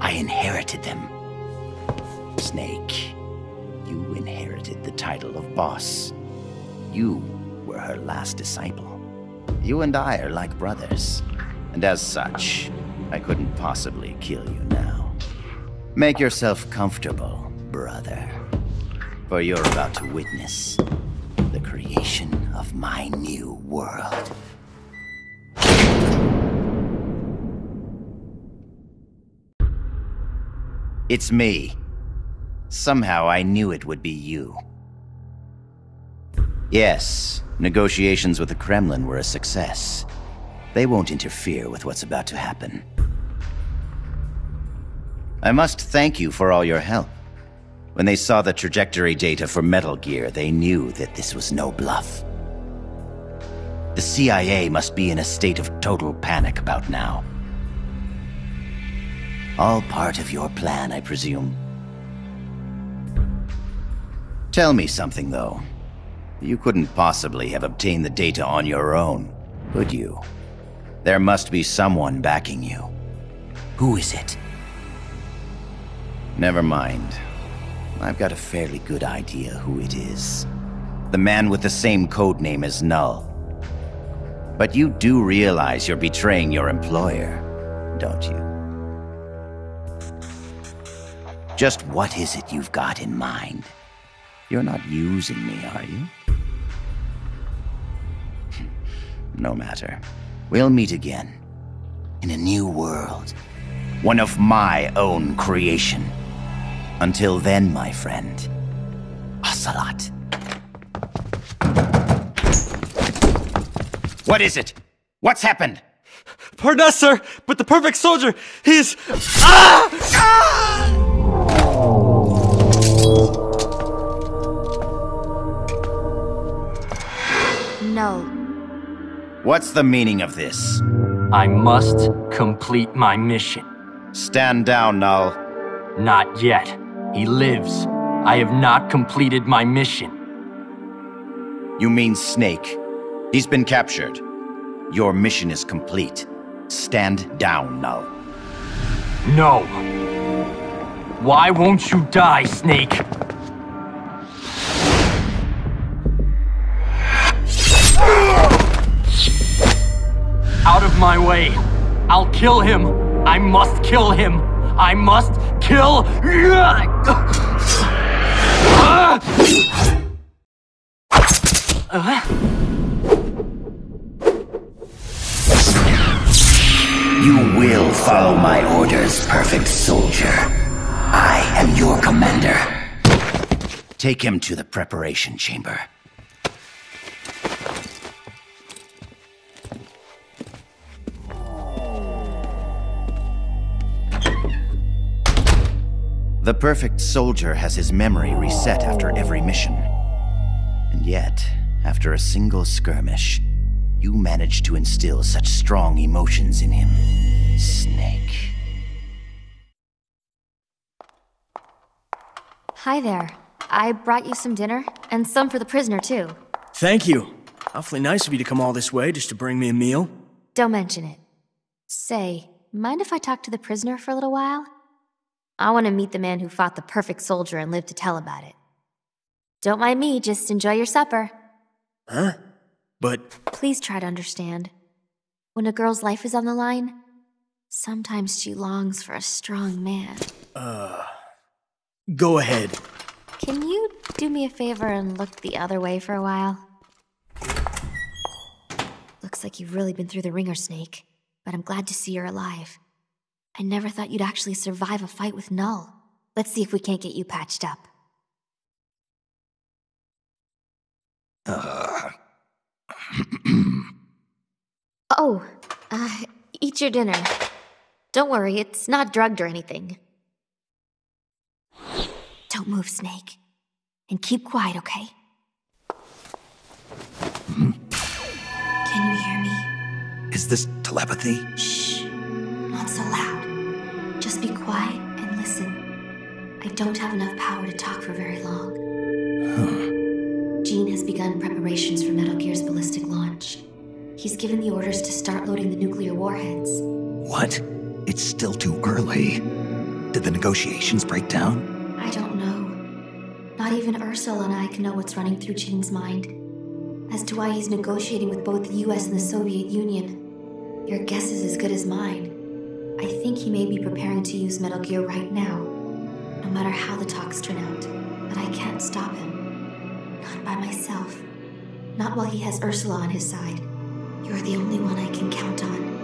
Speaker 7: I inherited them. Snake, you inherited the title of boss. You were her last disciple. You and I are like brothers, and as such, I couldn't possibly kill you now. Make yourself comfortable, brother, for you're about to witness the creation of my new world. It's me. Somehow I knew it would be you. Yes, negotiations with the Kremlin were a success. They won't interfere with what's about to happen. I must thank you for all your help. When they saw the trajectory data for Metal Gear, they knew that this was no bluff. The CIA must be in a state of total panic about now. All part of your plan, I presume. Tell me something, though. You couldn't possibly have obtained the data on your own, could you? There must be someone backing you. Who is it? Never mind. I've got a fairly good idea who it is. The man with the same code name as Null. But you do realize you're betraying your employer, don't you? Just what is it you've got in mind? You're not using me, are you? [laughs] no matter. We'll meet again. In a new world. One of my own creation. Until then, my friend. Ocelot. What is it? What's happened?
Speaker 15: Pardon us, sir, but the perfect soldier, he's. Ah! ah!
Speaker 6: No.
Speaker 7: What's the meaning of this?
Speaker 14: I must complete my mission.
Speaker 7: Stand down, Null.
Speaker 14: Not yet. He lives. I have not completed my mission.
Speaker 7: You mean Snake. He's been captured. Your mission is complete. Stand down, Null.
Speaker 14: No. Why won't you die, Snake? Out of my way. I'll kill him. I must kill him. I must kill.
Speaker 16: You will follow my orders, perfect soldier. I am your commander.
Speaker 7: Take him to the preparation chamber. The perfect soldier has his memory reset after every mission. And yet, after a single skirmish, you managed to instill such strong emotions in him. Snake.
Speaker 6: Hi there. I brought you some dinner, and some for the prisoner, too.
Speaker 10: Thank you. Awfully nice of you to come all this way just to bring me a meal.
Speaker 6: Don't mention it. Say, mind if I talk to the prisoner for a little while? I want to meet the man who fought the perfect soldier and lived to tell about it. Don't mind me, just enjoy your supper.
Speaker 10: Huh? But.
Speaker 6: Please try to understand. When a girl's life is on the line, sometimes she longs for a strong man.
Speaker 10: Uh. Go ahead.
Speaker 6: Can you do me a favor and look the other way for a while? Looks like you've really been through the ringer, Snake, but I'm glad to see you're alive. I never thought you'd actually survive a fight with Null. Let's see if we can't get you patched up.
Speaker 2: Uh. [clears throat]
Speaker 6: oh, uh, eat your dinner. Don't worry, it's not drugged or anything. Don't move, Snake. And keep quiet, okay?
Speaker 2: Hmm?
Speaker 6: Can you hear me?
Speaker 2: Is this telepathy?
Speaker 6: Shh. Not so loud. Just be quiet and listen. I don't have enough power to talk for very long.
Speaker 2: Huh.
Speaker 6: Gene has begun preparations for Metal Gear's ballistic launch. He's given the orders to start loading the nuclear warheads.
Speaker 2: What? It's still too early. Did the negotiations break down?
Speaker 6: I don't know. Not even Ursula and I can know what's running through Gene's mind. As to why he's negotiating with both the US and the Soviet Union, your guess is as good as mine. I think he may be preparing to use Metal Gear right now, no matter how the talks turn out. But I can't stop him. Not by myself. Not while he has Ursula on his side. You're the only one I can count on.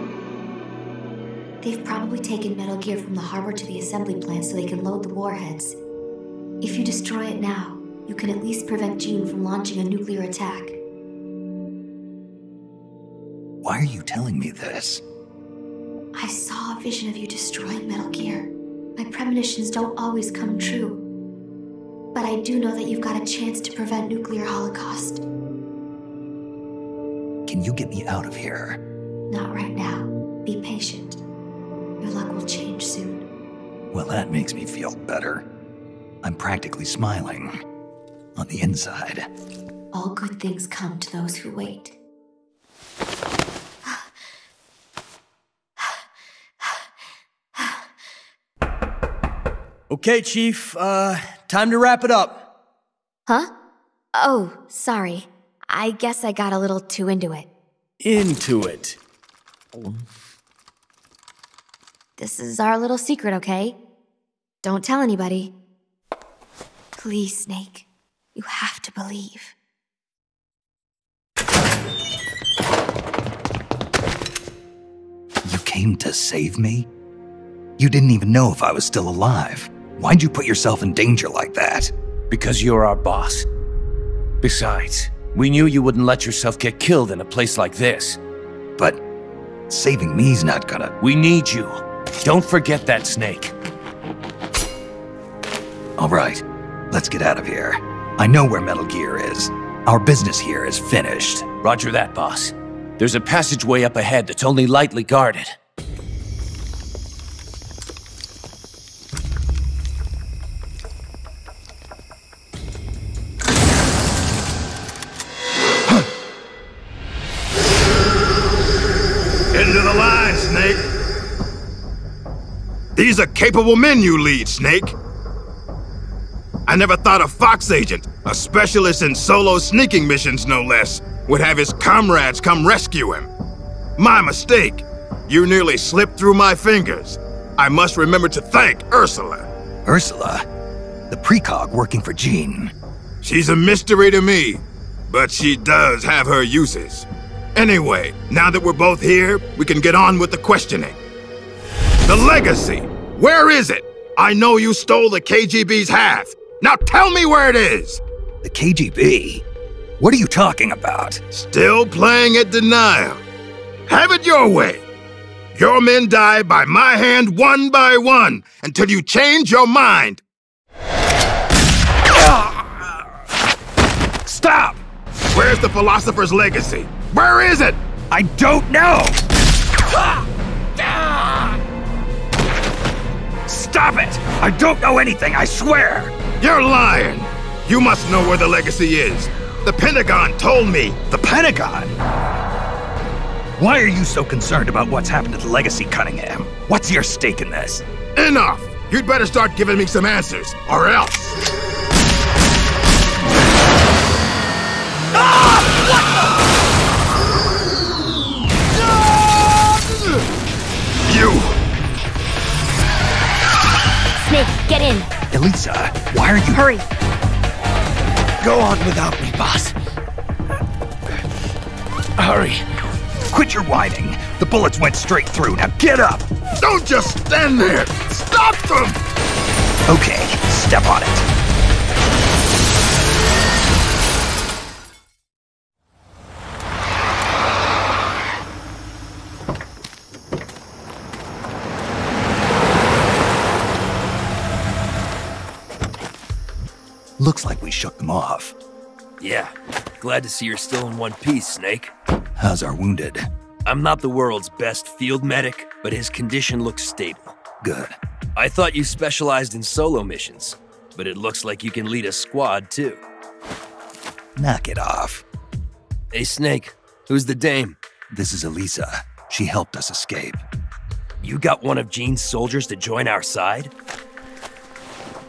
Speaker 6: They've probably taken Metal Gear from the harbor to the assembly plant so they can load the warheads. If you destroy it now, you can at least prevent Gene from launching a nuclear attack.
Speaker 2: Why are you telling me this?
Speaker 6: I saw vision of you destroying Metal Gear. My premonitions don't always come true. But I do know that you've got a chance to prevent nuclear holocaust.
Speaker 2: Can you get me out of here?
Speaker 6: Not right now. Be patient. Your luck will change soon.
Speaker 2: Well, that makes me feel better. I'm practically smiling. On the inside.
Speaker 6: All good things come to those who wait.
Speaker 10: Okay, Chief, uh, time to wrap it up.
Speaker 6: Huh? Oh, sorry. I guess I got a little too into it.
Speaker 10: Into it.
Speaker 6: This is our little secret, okay? Don't tell anybody. Please, Snake. You have to believe.
Speaker 2: You came to save me? You didn't even know if I was still alive. Why'd you put yourself in danger like that?
Speaker 4: Because you're our boss. Besides, we knew you wouldn't let yourself get killed in a place like this.
Speaker 2: But Saving me's not gonna.
Speaker 4: We need you. Don't forget that snake.
Speaker 2: All right, let's get out of here. I know where Metal Gear is. Our business here is finished.
Speaker 4: Roger that, boss. There's a passageway up ahead that's only lightly guarded.
Speaker 1: These are capable men you lead, Snake. I never thought a Fox agent, a specialist in solo sneaking missions no less, would have his comrades come rescue him. My mistake. You nearly slipped through my fingers. I must remember to thank Ursula.
Speaker 2: Ursula? The precog working for Gene.
Speaker 1: She's a mystery to me, but she does have her uses. Anyway, now that we're both here, we can get on with the questioning. The legacy! Where is it? I know you stole the KGB's half. Now tell me where it is!
Speaker 2: The KGB? What are you talking about?
Speaker 1: Still playing at denial. Have it your way. Your men die by my hand one by one until you change your mind. Stop! Where's the philosopher's legacy? Where is it?
Speaker 2: I don't know! Stop it! I don't know anything, I swear!
Speaker 1: You're lying! You must know where the legacy is. The Pentagon told me.
Speaker 2: The Pentagon? Why are you so concerned about what's happened to the legacy, Cunningham? What's your stake in this?
Speaker 1: Enough! You'd better start giving me some answers, or else.
Speaker 6: Get in.
Speaker 2: Elisa, why are you-
Speaker 6: Hurry.
Speaker 4: Go on without me, boss. Hurry.
Speaker 2: Quit your whining. The bullets went straight through. Now get up!
Speaker 1: Don't just stand there! Stop them!
Speaker 2: Okay, step on it. Shook them off.
Speaker 3: Yeah, glad to see you're still in one piece, Snake.
Speaker 2: How's our wounded?
Speaker 3: I'm not the world's best field medic, but his condition looks stable.
Speaker 2: Good.
Speaker 3: I thought you specialized in solo missions, but it looks like you can lead a squad too.
Speaker 2: Knock it off.
Speaker 3: Hey, Snake, who's the dame?
Speaker 2: This is Elisa. She helped us escape.
Speaker 3: You got one of Gene's soldiers to join our side?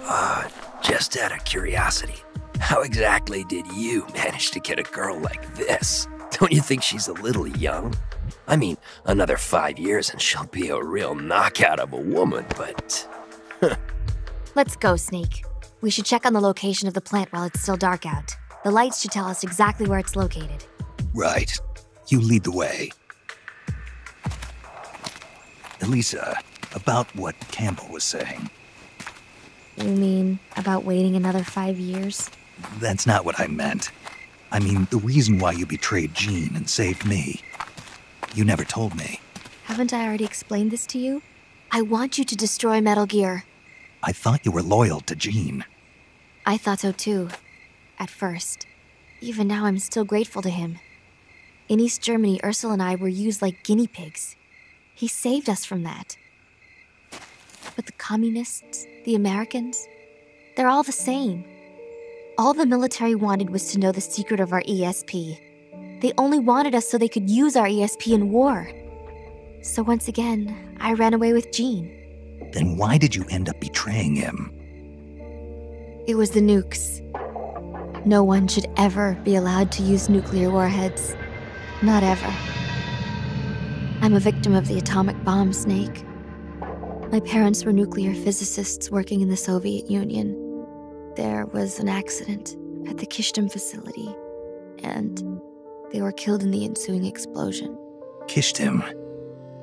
Speaker 3: Uh, just out of curiosity, how exactly did you manage to get a girl like this? Don't you think she's a little young? I mean, another five years and she'll be a real knockout of a woman, but. [laughs]
Speaker 6: Let's go, Snake. We should check on the location of the plant while it's still dark out. The lights should tell us exactly where it's located.
Speaker 2: Right. You lead the way. Elisa, about what Campbell was saying.
Speaker 6: You mean about waiting another five years?
Speaker 2: That's not what I meant. I mean, the reason why you betrayed Gene and saved me. You never told me.
Speaker 6: Haven't I already explained this to you? I want you to destroy Metal Gear.
Speaker 2: I thought you were loyal to Gene.
Speaker 6: I thought so too. At first. Even now, I'm still grateful to him. In East Germany, Ursula and I were used like guinea pigs. He saved us from that. But the communists, the Americans, they're all the same. All the military wanted was to know the secret of our ESP. They only wanted us so they could use our ESP in war. So once again, I ran away with Gene.
Speaker 2: Then why did you end up betraying him?
Speaker 6: It was the nukes. No one should ever be allowed to use nuclear warheads. Not ever. I'm a victim of the atomic bomb, Snake. My parents were nuclear physicists working in the Soviet Union. There was an accident at the Kyshtym facility, and they were killed in the ensuing explosion.
Speaker 2: Kyshtym.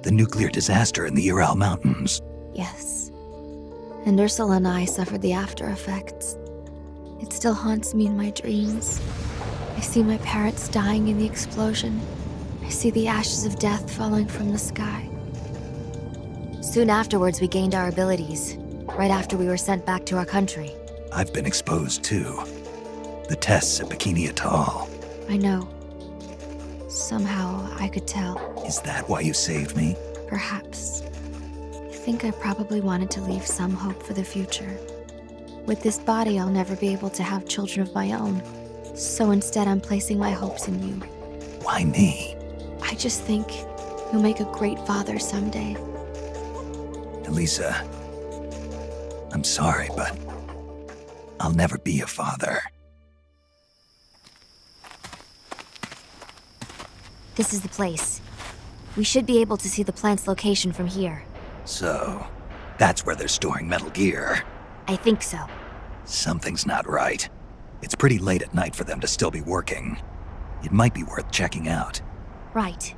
Speaker 2: The nuclear disaster in the Ural Mountains.
Speaker 6: Yes. And Ursula and I suffered the after effects. It still haunts me in my dreams. I see my parents dying in the explosion. I see the ashes of death falling from the sky. Soon afterwards, we gained our abilities, right after we were sent back to our country.
Speaker 2: I've been exposed to. The tests at Bikini Atoll.
Speaker 6: I know. Somehow, I could tell.
Speaker 2: Is that why you saved me?
Speaker 6: Perhaps. I think I probably wanted to leave some hope for the future. With this body, I'll never be able to have children of my own. So instead, I'm placing my hopes in you.
Speaker 2: Why me?
Speaker 6: I just think you'll make a great father someday.
Speaker 2: Elisa, I'm sorry, but I'll never be a father.
Speaker 6: This is the place. We should be able to see the plant's location from here.
Speaker 2: So, that's where they're storing Metal Gear.
Speaker 6: I think so.
Speaker 2: Something's not right. It's pretty late at night for them to still be working. It might be worth checking out.
Speaker 6: Right.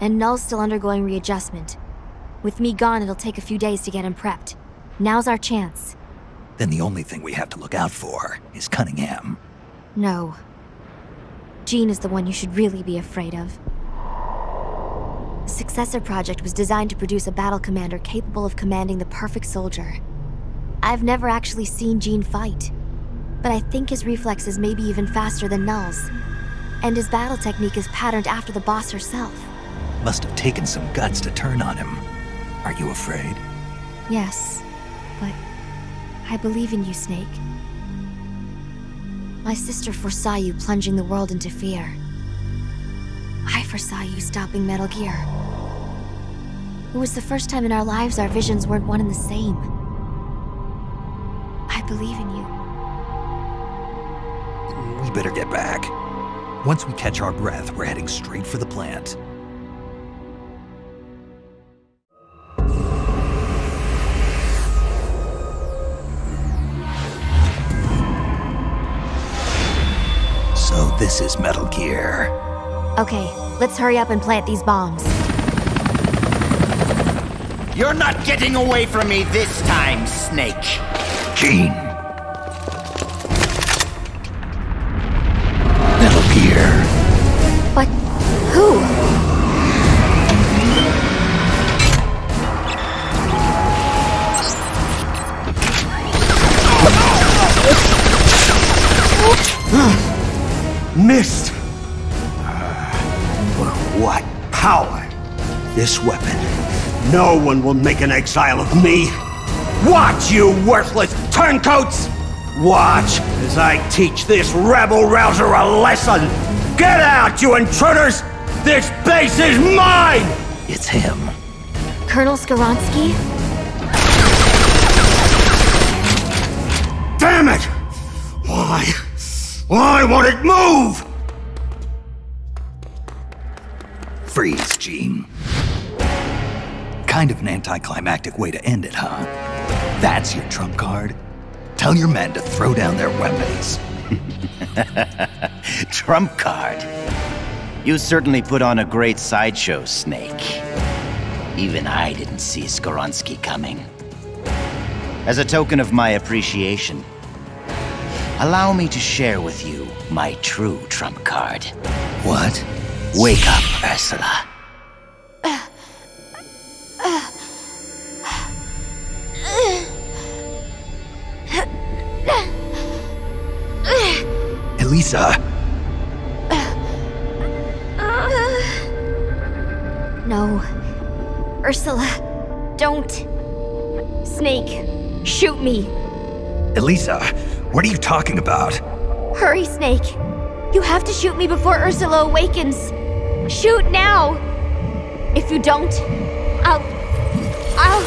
Speaker 6: And Null's still undergoing readjustment. With me gone, it'll take a few days to get him prepped. Now's our chance.
Speaker 2: Then the only thing we have to look out for is Cunningham.
Speaker 6: No. Gene is the one you should really be afraid of. The Successor Project was designed to produce a battle commander capable of commanding the perfect soldier. I've never actually seen Gene fight, but I think his reflexes may be even faster than Null's. And his battle technique is patterned after the boss herself.
Speaker 2: Must have taken some guts to turn on him. Are you afraid?
Speaker 6: Yes, I believe in you, Snake. My sister foresaw you plunging the world into fear. I foresaw you stopping Metal Gear. It was the first time in our lives our visions weren't one and the same. I believe in you.
Speaker 2: We better get back. Once we catch our breath, we're heading straight for the plant. This is Metal Gear.
Speaker 6: Okay, let's hurry up and plant these bombs.
Speaker 16: You're not getting away from me this time, Snake.
Speaker 11: Gene. This weapon. No one will make an exile of me. Watch, you worthless turncoats! Watch as I teach this rebel rouser a lesson! Get out, you intruders! This base is mine!
Speaker 2: It's him.
Speaker 6: Colonel Skowronski?
Speaker 11: Damn it! Why? Why won't it move?
Speaker 2: Kind of an anticlimactic way to end it, huh? That's your trump card? Tell your men to throw down their weapons. [laughs]
Speaker 7: Trump card. You certainly put on a great sideshow, Snake. Even I didn't see Skowronski coming. As a token of my appreciation, allow me to share with you my true trump card.
Speaker 2: What?
Speaker 7: Wake up, Ursula.
Speaker 2: Elisa!
Speaker 6: No. Ursula, don't. Snake, shoot me.
Speaker 2: Elisa, what are you talking about?
Speaker 6: Hurry, Snake. You have to shoot me before Ursula awakens. Shoot now. If you don't, I'll. I'll.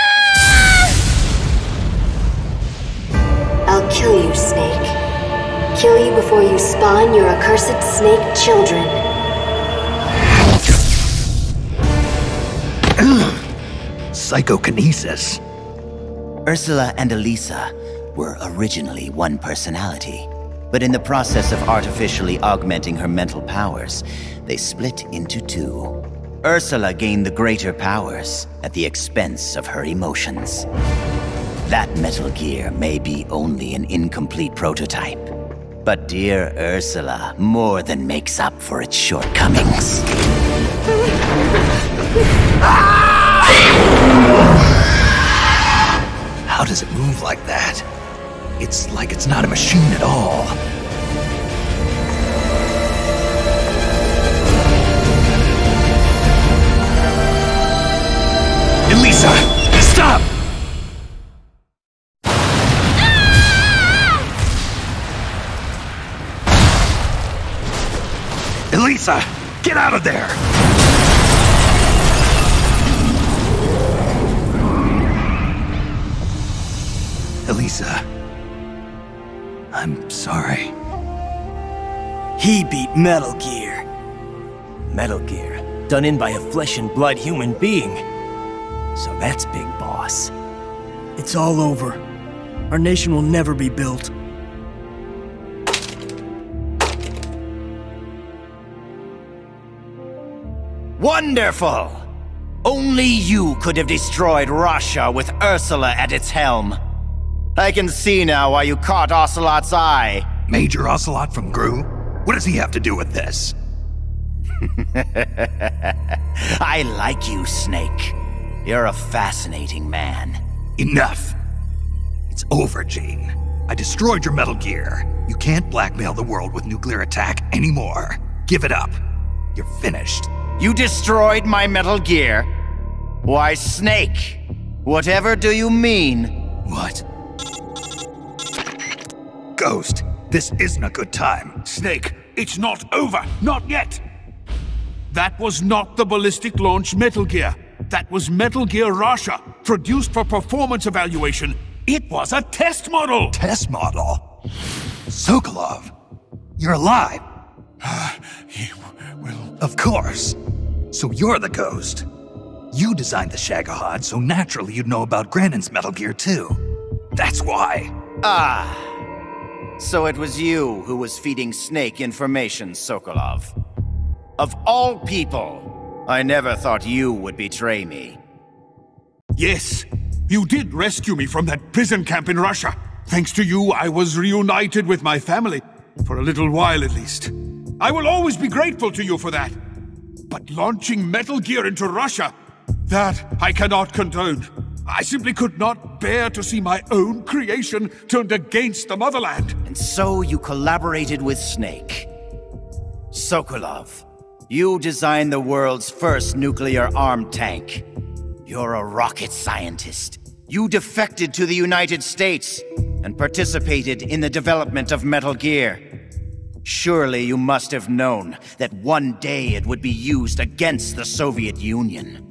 Speaker 6: Ah!
Speaker 17: I'll kill you, Snake. Kill you before you spawn your accursed snake children. [clears throat]
Speaker 2: Psychokinesis.
Speaker 7: Ursula and Elisa were originally one personality, but in the process of artificially augmenting her mental powers, they split into two. Ursula gained the greater powers at the expense of her emotions. That Metal Gear may be only an incomplete prototype, But dear Ursula more than makes up for its shortcomings.
Speaker 2: How does it move like that? It's like it's not a machine at all. Elisa, uh, get out of there! Elisa, I'm sorry.
Speaker 10: He beat Metal Gear. Metal Gear, done in by a flesh and blood human being. So that's Big Boss. It's all over. Our nation will never be built.
Speaker 7: Wonderful! Only you could have destroyed RAXA with Ursula at its helm. I can see now why you caught Ocelot's eye.
Speaker 2: Major Ocelot from GRU? What does he have to do with this? [laughs]
Speaker 7: I like you, Snake. You're a fascinating man.
Speaker 2: Enough! It's over, Gene. I destroyed your Metal Gear. You can't blackmail the world with nuclear attack anymore. Give it up. You're finished.
Speaker 7: You destroyed my Metal Gear? Why, Snake, whatever do you mean?
Speaker 2: What? Ghost, this isn't a good time.
Speaker 12: Snake, it's not over. Not yet. That was not the ballistic launch Metal Gear. That was Metal Gear RAXA, produced for performance evaluation. It was a test model!
Speaker 2: Test model? Sokolov, you're alive. [sighs]
Speaker 12: he will.
Speaker 2: Of course. So you're the ghost. You designed the Shagohod, so naturally you'd know about Granin's Metal Gear too. That's why.
Speaker 7: Ah. So it was you who was feeding Snake information, Sokolov. Of all people, I never thought you would betray me.
Speaker 12: Yes, you did rescue me from that prison camp in Russia. Thanks to you, I was reunited with my family. For a little while, at least. I will always be grateful to you for that. But launching Metal Gear into Russia, that I cannot condone. I simply could not bear to see my own creation turned against the motherland.
Speaker 7: And so you collaborated with Snake. Sokolov, you designed the world's first nuclear armed tank. You're a rocket scientist. You defected to the United States and participated in the development of Metal Gear. Surely you must have known that one day it would be used against the Soviet Union.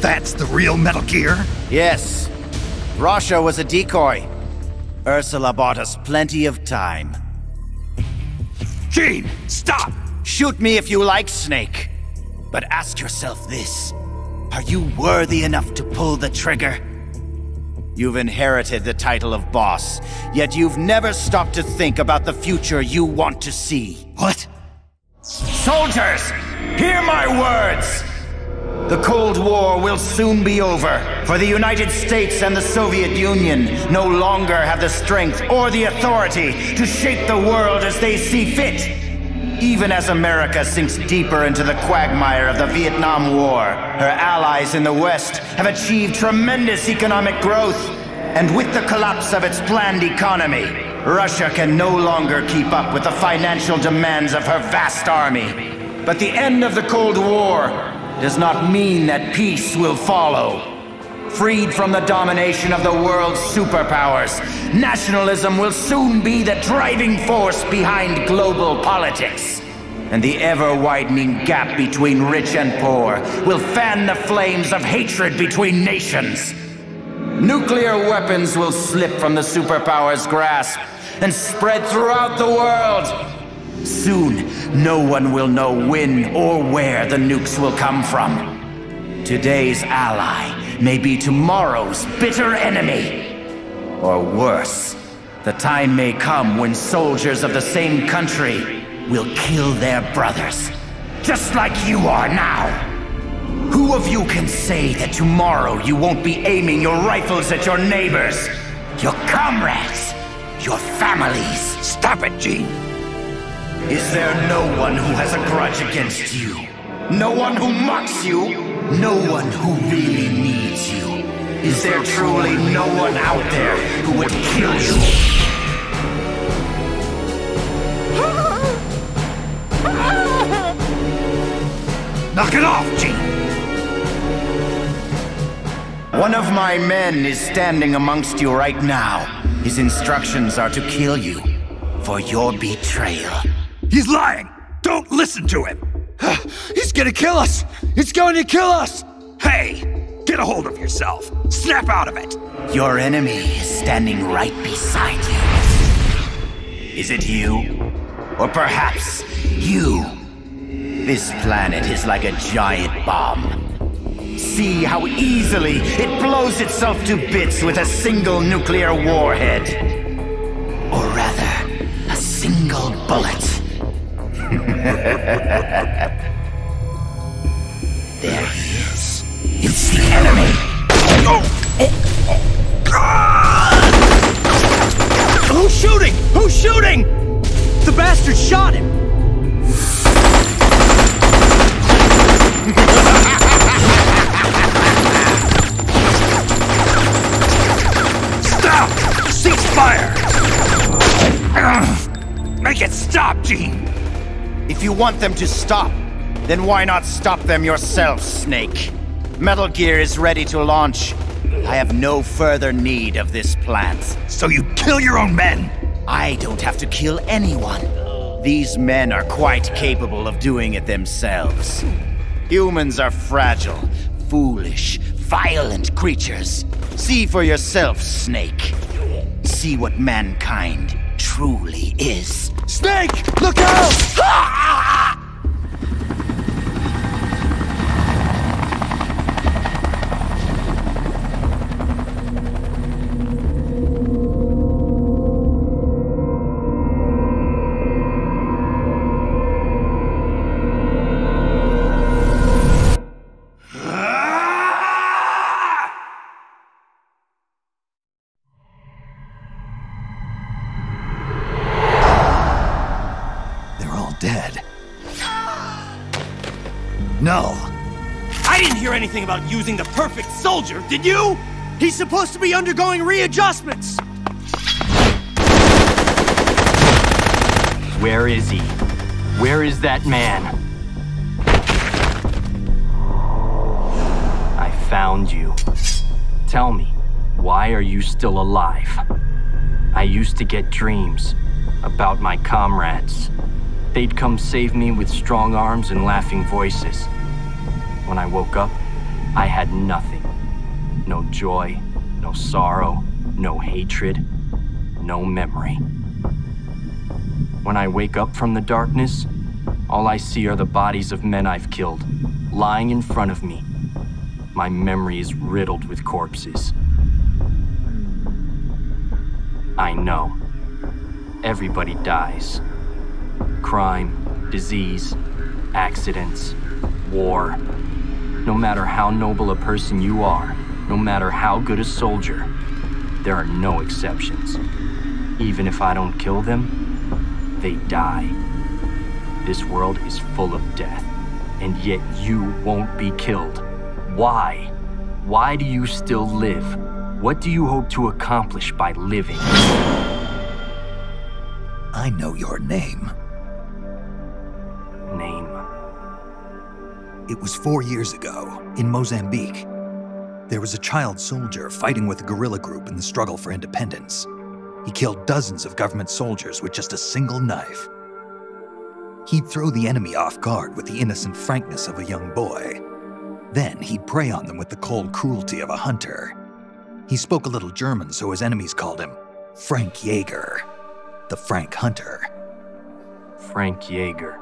Speaker 2: That's the real Metal Gear?
Speaker 7: Yes. RAXA was a decoy. Ursula bought us plenty of time.
Speaker 2: Gene, stop!
Speaker 7: Shoot me if you like, Snake. But ask yourself this. Are you worthy enough to pull the trigger? You've inherited the title of boss, yet you've never stopped to think about the future you want to see.
Speaker 2: What?
Speaker 7: Soldiers, hear my words! The Cold War will soon be over, for the United States and the Soviet Union no longer have the strength or the authority to shape the world as they see fit. Even as America sinks deeper into the quagmire of the Vietnam War, her allies in the West have achieved tremendous economic growth. And with the collapse of its planned economy, Russia can no longer keep up with the financial demands of her vast army. But the end of the Cold War does not mean that peace will follow. Freed from the domination of the world's superpowers, nationalism will soon be the driving force behind global politics. And the ever widening gap between rich and poor will fan the flames of hatred between nations. Nuclear weapons will slip from the superpowers' grasp and spread throughout the world. Soon, no one will know when or where the nukes will come from. Today's ally may be tomorrow's bitter enemy. Or worse, the time may come when soldiers of the same country will kill their brothers, just like you are now. Who of you can say that tomorrow you won't be aiming your rifles at your neighbors, your comrades, your families?
Speaker 2: Stop it, Gene!
Speaker 7: Is there no one who has a grudge against you? No one who mocks you? No one who really needs you? Is there truly no one out there who would kill you?
Speaker 2: Knock it off, Gene!
Speaker 7: One of my men is standing amongst you right now. His instructions are to kill you for your betrayal.
Speaker 2: He's lying! Don't listen to him! [sighs]
Speaker 18: He's gonna kill us! He's going to kill us!
Speaker 2: Hey! Get a hold of yourself! Snap out of it!
Speaker 7: Your enemy is standing right beside you. Is it you? Or perhaps you? This planet is like a giant bomb. See how easily it blows itself to bits with a single nuclear warhead. Or rather, a single bullet. There he is. It's the enemy.
Speaker 10: Who's shooting? Who's shooting? The bastard shot him!
Speaker 2: Stop! Cease fire! Make it stop, Gene!
Speaker 7: If you want them to stop, then why not stop them yourself, Snake? Metal Gear is ready to launch. I have no further need of this plant.
Speaker 2: So you kill your own men?
Speaker 7: I don't have to kill anyone. These men are quite capable of doing it themselves. Humans are fragile, foolish, violent creatures. See for yourself, Snake. See what mankind truly is.
Speaker 18: Snake! Look out! [laughs]
Speaker 10: anything about using the perfect soldier, did you? He's supposed to be undergoing readjustments!
Speaker 14: Where is he? Where is that man? I found you. Tell me, why are you still alive? I used to get dreams about my comrades. They'd come save me with strong arms and laughing voices. When I woke up, I had nothing. No joy, no sorrow, no hatred, no memory. When I wake up from the darkness, all I see are the bodies of men I've killed, lying in front of me. My memory is riddled with corpses. I know. Everybody dies. Crime, disease, accidents, war. No matter how noble a person you are, no matter how good a soldier, there are no exceptions. Even if I don't kill them, they die. This world is full of death, and yet you won't be killed. Why? Why do you still live? What do you hope to accomplish by living?
Speaker 2: I know your name. It was four years ago, in Mozambique. There was a child soldier fighting with a guerrilla group in the struggle for independence. He killed dozens of government soldiers with just a single knife. He'd throw the enemy off guard with the innocent frankness of a young boy. Then he'd prey on them with the cold cruelty of a hunter. He spoke a little German, so his enemies called him Frank Jaeger, the Frank Hunter.
Speaker 14: Frank Jaeger.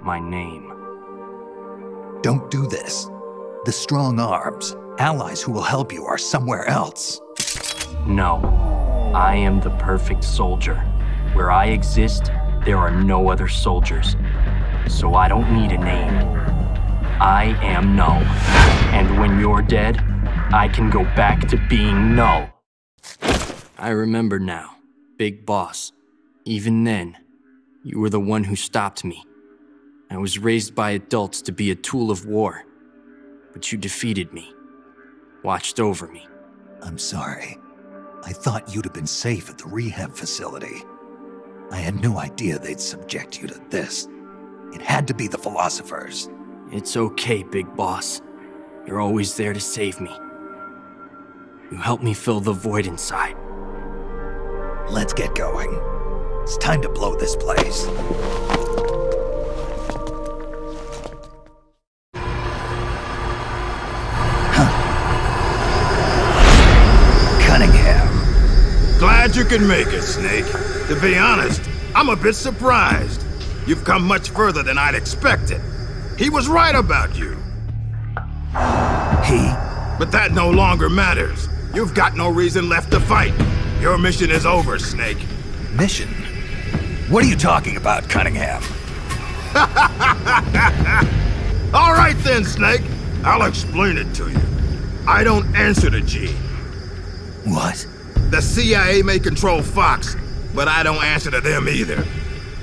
Speaker 14: My name.
Speaker 2: Don't do this. The strong arms, allies who will help you, are somewhere else.
Speaker 14: No. I am the perfect soldier. Where I exist, there are no other soldiers. So I don't need a name. I am null. And when you're dead, I can go back to being null. I remember now, Big Boss. Even then, you were the one who stopped me. I was raised by adults to be a tool of war. But you defeated me, watched over me.
Speaker 2: I'm sorry. I thought you'd have been safe at the rehab facility. I had no idea they'd subject you to this. It had to be the philosophers.
Speaker 14: It's okay, Big Boss. You're always there to save me. You help me fill the void inside.
Speaker 2: Let's get going. It's time to blow this place.
Speaker 1: Glad you can make it, Snake. To be honest, I'm a bit surprised. You've come much further than I'd expected. He was right about you.
Speaker 2: He?
Speaker 1: But that no longer matters. You've got no reason left to fight. Your mission is over, Snake.
Speaker 2: Mission? What are you talking about, Cunningham? [laughs]
Speaker 1: All right then, Snake. I'll explain it to you. I don't answer to Gene.
Speaker 2: What?
Speaker 1: The CIA may control Fox, but I don't answer to them either.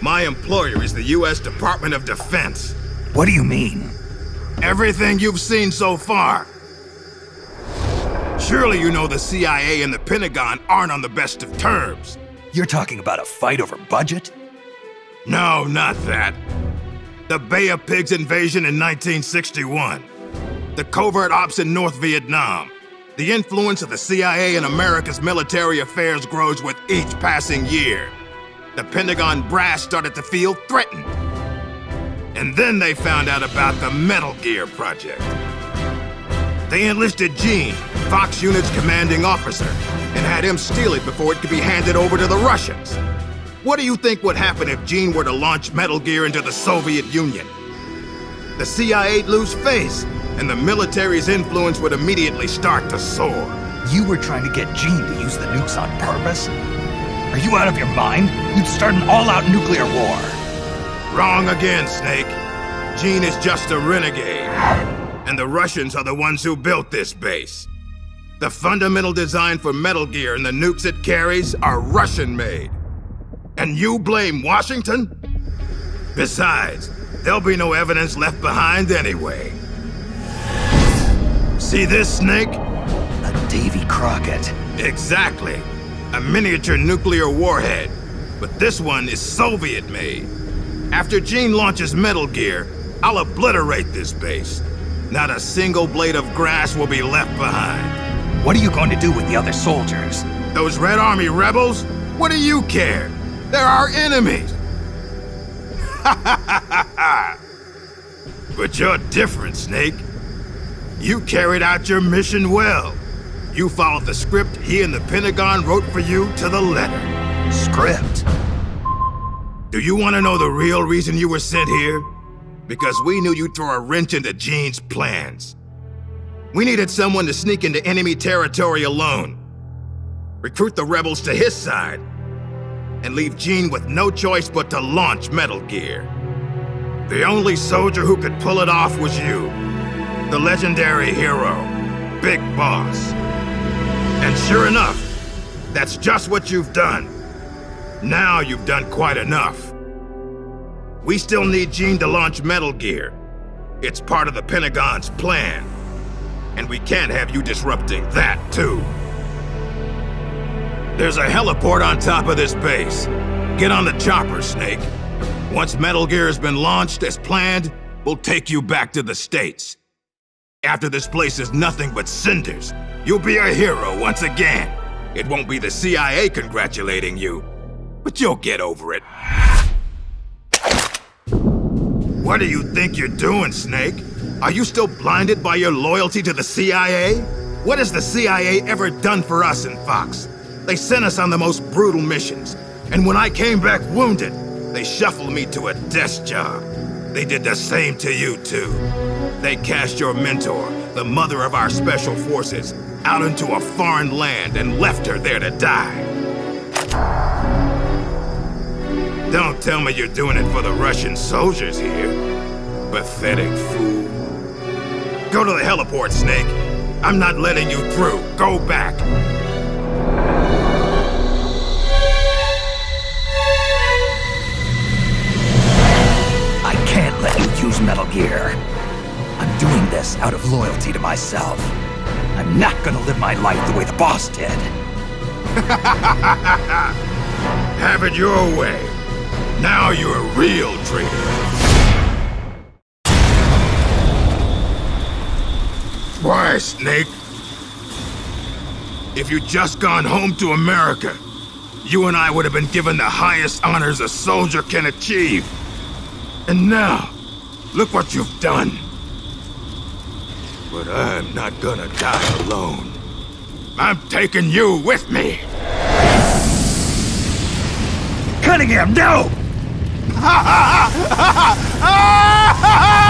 Speaker 1: My employer is the U.S. Department of Defense.
Speaker 2: What do you mean?
Speaker 1: Everything you've seen so far. Surely you know the CIA and the Pentagon aren't on the best of terms.
Speaker 2: You're talking about a fight over budget?
Speaker 1: No, not that. The Bay of Pigs invasion in 1961. The covert ops in North Vietnam. The influence of the CIA in America's military affairs grows with each passing year. The Pentagon brass started to feel threatened. And then they found out about the Metal Gear project. They enlisted Gene, Fox Unit's commanding officer, and had him steal it before it could be handed over to the Russians. What do you think would happen if Gene were to launch Metal Gear into the Soviet Union? The CIA'd lose face, and the military's influence would immediately start to soar.
Speaker 2: You were trying to get Gene to use the nukes on purpose? Are you out of your mind? You'd start an all-out nuclear war.
Speaker 1: Wrong again, Snake. Gene is just a renegade. And the Russians are the ones who built this base. The fundamental design for Metal Gear and the nukes it carries are Russian-made. And you blame Washington? Besides, there'll be no evidence left behind anyway. See this snake?
Speaker 2: A Davy Crockett.
Speaker 1: Exactly. A miniature nuclear warhead. But this one is Soviet-made. After Gene launches Metal Gear, I'll obliterate this base. Not a single blade of grass will be left behind.
Speaker 2: What are you going to do with the other soldiers?
Speaker 1: Those Red Army rebels? What do you care? They're our enemies. [laughs] but you're different, Snake. You carried out your mission well. You followed the script he and the Pentagon wrote for you to the letter.
Speaker 2: Script?
Speaker 1: Do you want to know the real reason you were sent here? Because we knew you'd throw a wrench into Gene's plans. We needed someone to sneak into enemy territory alone, recruit the rebels to his side, and leave Gene with no choice but to launch Metal Gear. The only soldier who could pull it off was you, the legendary hero, Big Boss. And sure enough, that's just what you've done. Now you've done quite enough. We still need Gene to launch Metal Gear. It's part of the Pentagon's plan. And we can't have you disrupting that, too. There's a heliport on top of this base. Get on the chopper, Snake. Once Metal Gear has been launched as planned, we'll take you back to the States. After this place is nothing but cinders, you'll be a hero once again. It won't be the CIA congratulating you, but you'll get over it. What do you think you're doing, Snake? Are you still blinded by your loyalty to the CIA? What has the CIA ever done for us in Fox? They sent us on the most brutal missions, and when I came back wounded, they shuffled me to a desk job. They did the same to you, too. They cast your mentor, the mother of our special forces, out into a foreign land and left her there to die. Don't tell me you're doing it for the Russian soldiers here. Pathetic fool. Go to the heliport, Snake. I'm not letting you through. Go back.
Speaker 2: Use Metal Gear. I'm doing this out of loyalty to myself. I'm not gonna live my life the way the boss did. [laughs]
Speaker 1: Have it your way. Now you're a real traitor. Why, Snake? If you'd just gone home to America, you and I would have been given the highest honors a soldier can achieve. And now, look what you've done. But I'm not gonna die alone. I'm taking you with me.
Speaker 2: Cunningham, no! [laughs]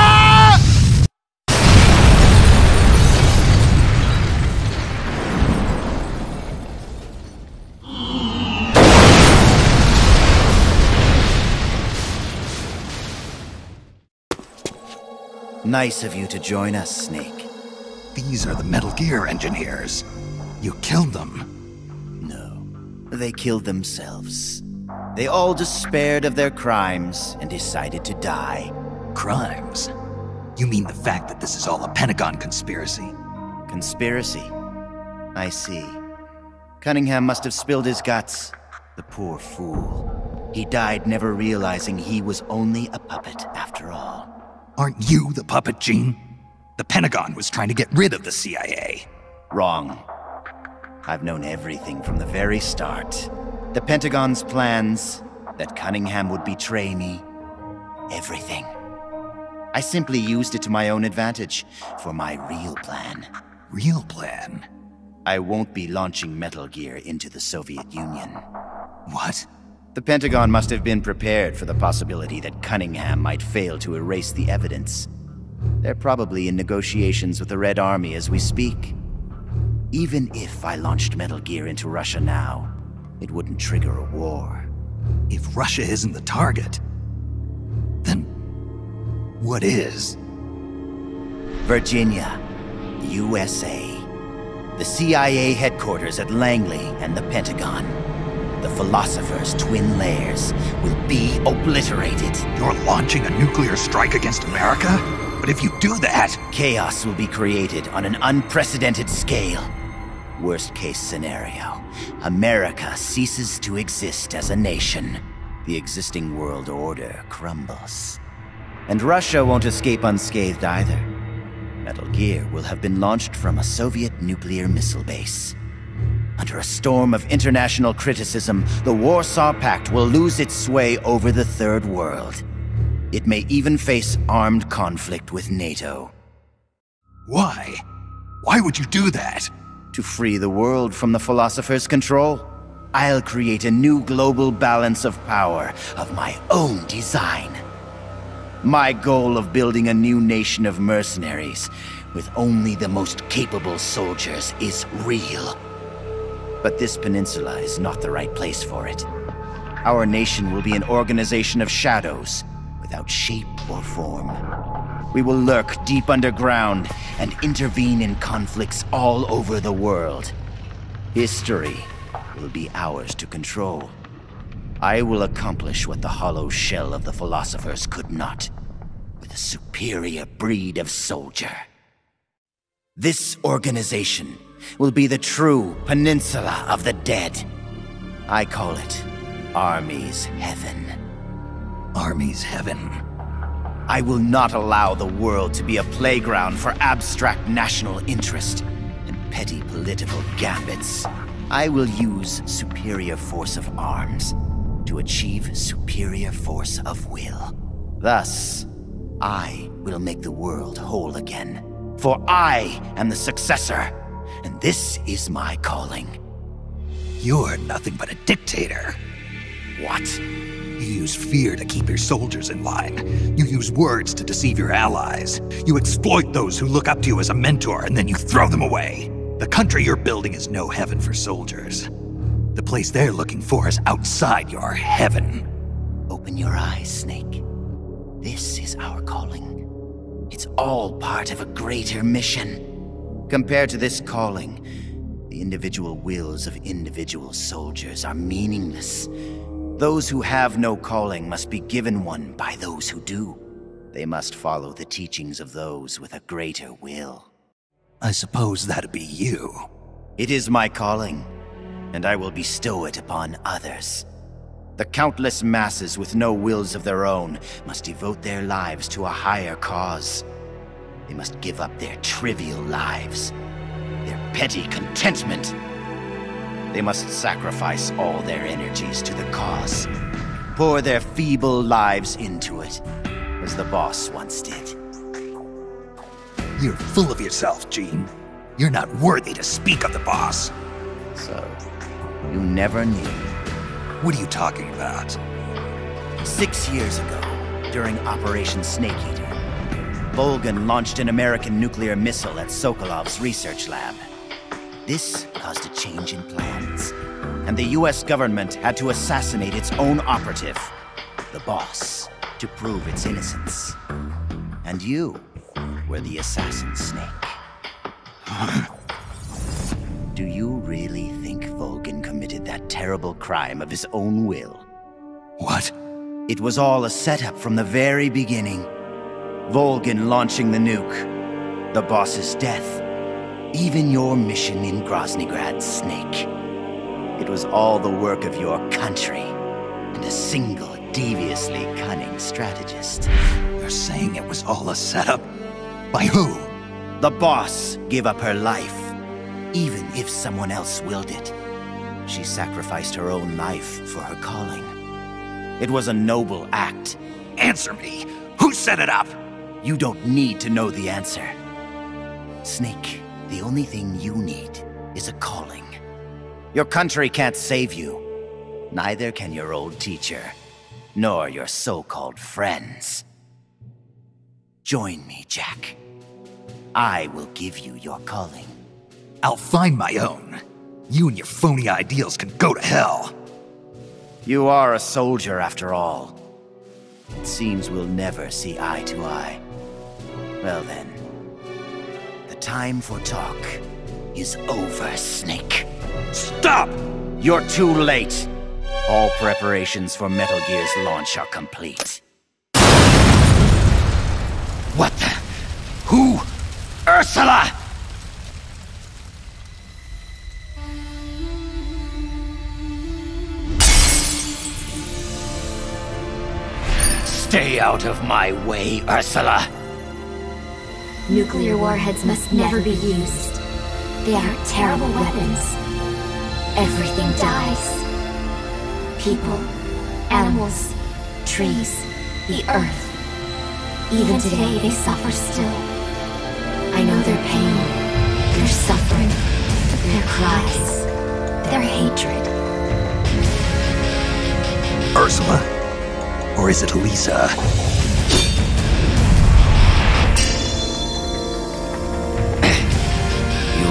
Speaker 7: Nice of you to join us, Snake.
Speaker 2: These are the Metal Gear engineers. You killed them.
Speaker 7: No, they killed themselves. They all despaired of their crimes and decided to die.
Speaker 2: Crimes? You mean the fact that this is all a Pentagon conspiracy?
Speaker 7: Conspiracy? I see. Cunningham must have spilled his guts. The poor fool. He died never realizing he was only a puppet after all.
Speaker 2: Aren't you the puppet, Gene? The Pentagon was trying to get rid of the CIA.
Speaker 7: Wrong. I've known everything from the very start. The Pentagon's plans, that Cunningham would betray me. Everything. I simply used it to my own advantage, for my real plan.
Speaker 2: Real plan?
Speaker 7: I won't be launching Metal Gear into the Soviet Union.
Speaker 2: What?
Speaker 7: The Pentagon must have been prepared for the possibility that Cunningham might fail to erase the evidence. They're probably in negotiations with the Red Army as we speak. Even if I launched Metal Gear into Russia now, it wouldn't trigger a war.
Speaker 2: If Russia isn't the target, then what is?
Speaker 7: Virginia, USA. The CIA headquarters at Langley and the Pentagon. The Philosopher's twin layers will be obliterated.
Speaker 2: You're launching a nuclear strike against America? But if you do that...
Speaker 7: Chaos will be created on an unprecedented scale. Worst case scenario, America ceases to exist as a nation. The existing world order crumbles. And Russia won't escape unscathed either. Metal Gear will have been launched from a Soviet nuclear missile base. Under a storm of international criticism, the Warsaw Pact will lose its sway over the Third World. It may even face armed conflict with NATO.
Speaker 2: Why? Why would you do that?
Speaker 7: To free the world from the Philosopher's control. I'll create a new global balance of power of my own design. My goal of building a new nation of mercenaries with only the most capable soldiers is real. But this peninsula is not the right place for it. Our nation will be an organization of shadows, without shape or form. We will lurk deep underground and intervene in conflicts all over the world. History will be ours to control. I will accomplish what the hollow shell of the philosophers could not, with a superior breed of soldier. This organization will be the true Peninsula of the Dead. I call it Army's Heaven.
Speaker 2: Army's Heaven.
Speaker 7: I will not allow the world to be a playground for abstract national interest and petty political gambits. I will use superior force of arms to achieve superior force of will. Thus, I will make the world whole again. For I am the successor, and this is my calling.
Speaker 2: You're nothing but a dictator.
Speaker 7: What?
Speaker 2: You use fear to keep your soldiers in line. You use words to deceive your allies. You exploit those who look up to you as a mentor, and then you throw them away. The country you're building is no heaven for soldiers. The place they're looking for is outside your heaven.
Speaker 7: Open your eyes, Snake. This is our calling. It's all part of a greater mission. Compared to this calling, the individual wills of individual soldiers are meaningless. Those who have no calling must be given one by those who do. They must follow the teachings of those with a greater will.
Speaker 2: I suppose that'd be you.
Speaker 7: It is my calling, and I will bestow it upon others. The countless masses with no wills of their own must devote their lives to a higher cause. They must give up their trivial lives, their petty contentment. They must sacrifice all their energies to the cause, pour their feeble lives into it, as the boss once did.
Speaker 2: You're full of yourself, Gene. You're not worthy to speak of the boss.
Speaker 7: So, you never knew.
Speaker 2: What are you talking about?
Speaker 7: Six years ago, during Operation Snake Eater, Volgin launched an American nuclear missile at Sokolov's research lab. This caused a change in plans, and the US government had to assassinate its own operative, the boss, to prove its innocence. And you were the assassin, Snake. [laughs] Do you really think Volgin committed that terrible crime of his own will?
Speaker 2: What?
Speaker 7: It was all a setup from the very beginning. Volgin launching the nuke, the boss's death, even your mission in Groznygrad, Snake. It was all the work of your country, and a single deviously cunning strategist.
Speaker 2: You're saying it was all a setup? By who?
Speaker 7: The boss gave up her life, even if someone else willed it. She sacrificed her own life for her calling. It was a noble act.
Speaker 2: Answer me! Who set it up?
Speaker 7: You don't need to know the answer. Snake, the only thing you need is a calling. Your country can't save you. Neither can your old teacher, nor your so-called friends. Join me, Jack. I will give you your calling.
Speaker 2: I'll find my own. You and your phony ideals can go to hell.
Speaker 7: You are a soldier after all. It seems we'll never see eye to eye. Well then, the time for talk is over, Snake.
Speaker 2: Stop!
Speaker 7: You're too late. All preparations for Metal Gear's launch are complete. What the? Who? Ursula! Stay out of my way, Ursula!
Speaker 6: Nuclear warheads must never be used. They are terrible weapons. Everything dies. People, animals, trees, the earth. Even today, they suffer still. I know their pain, their suffering, their cries, their hatred.
Speaker 2: Ursula? Or is it Lisa?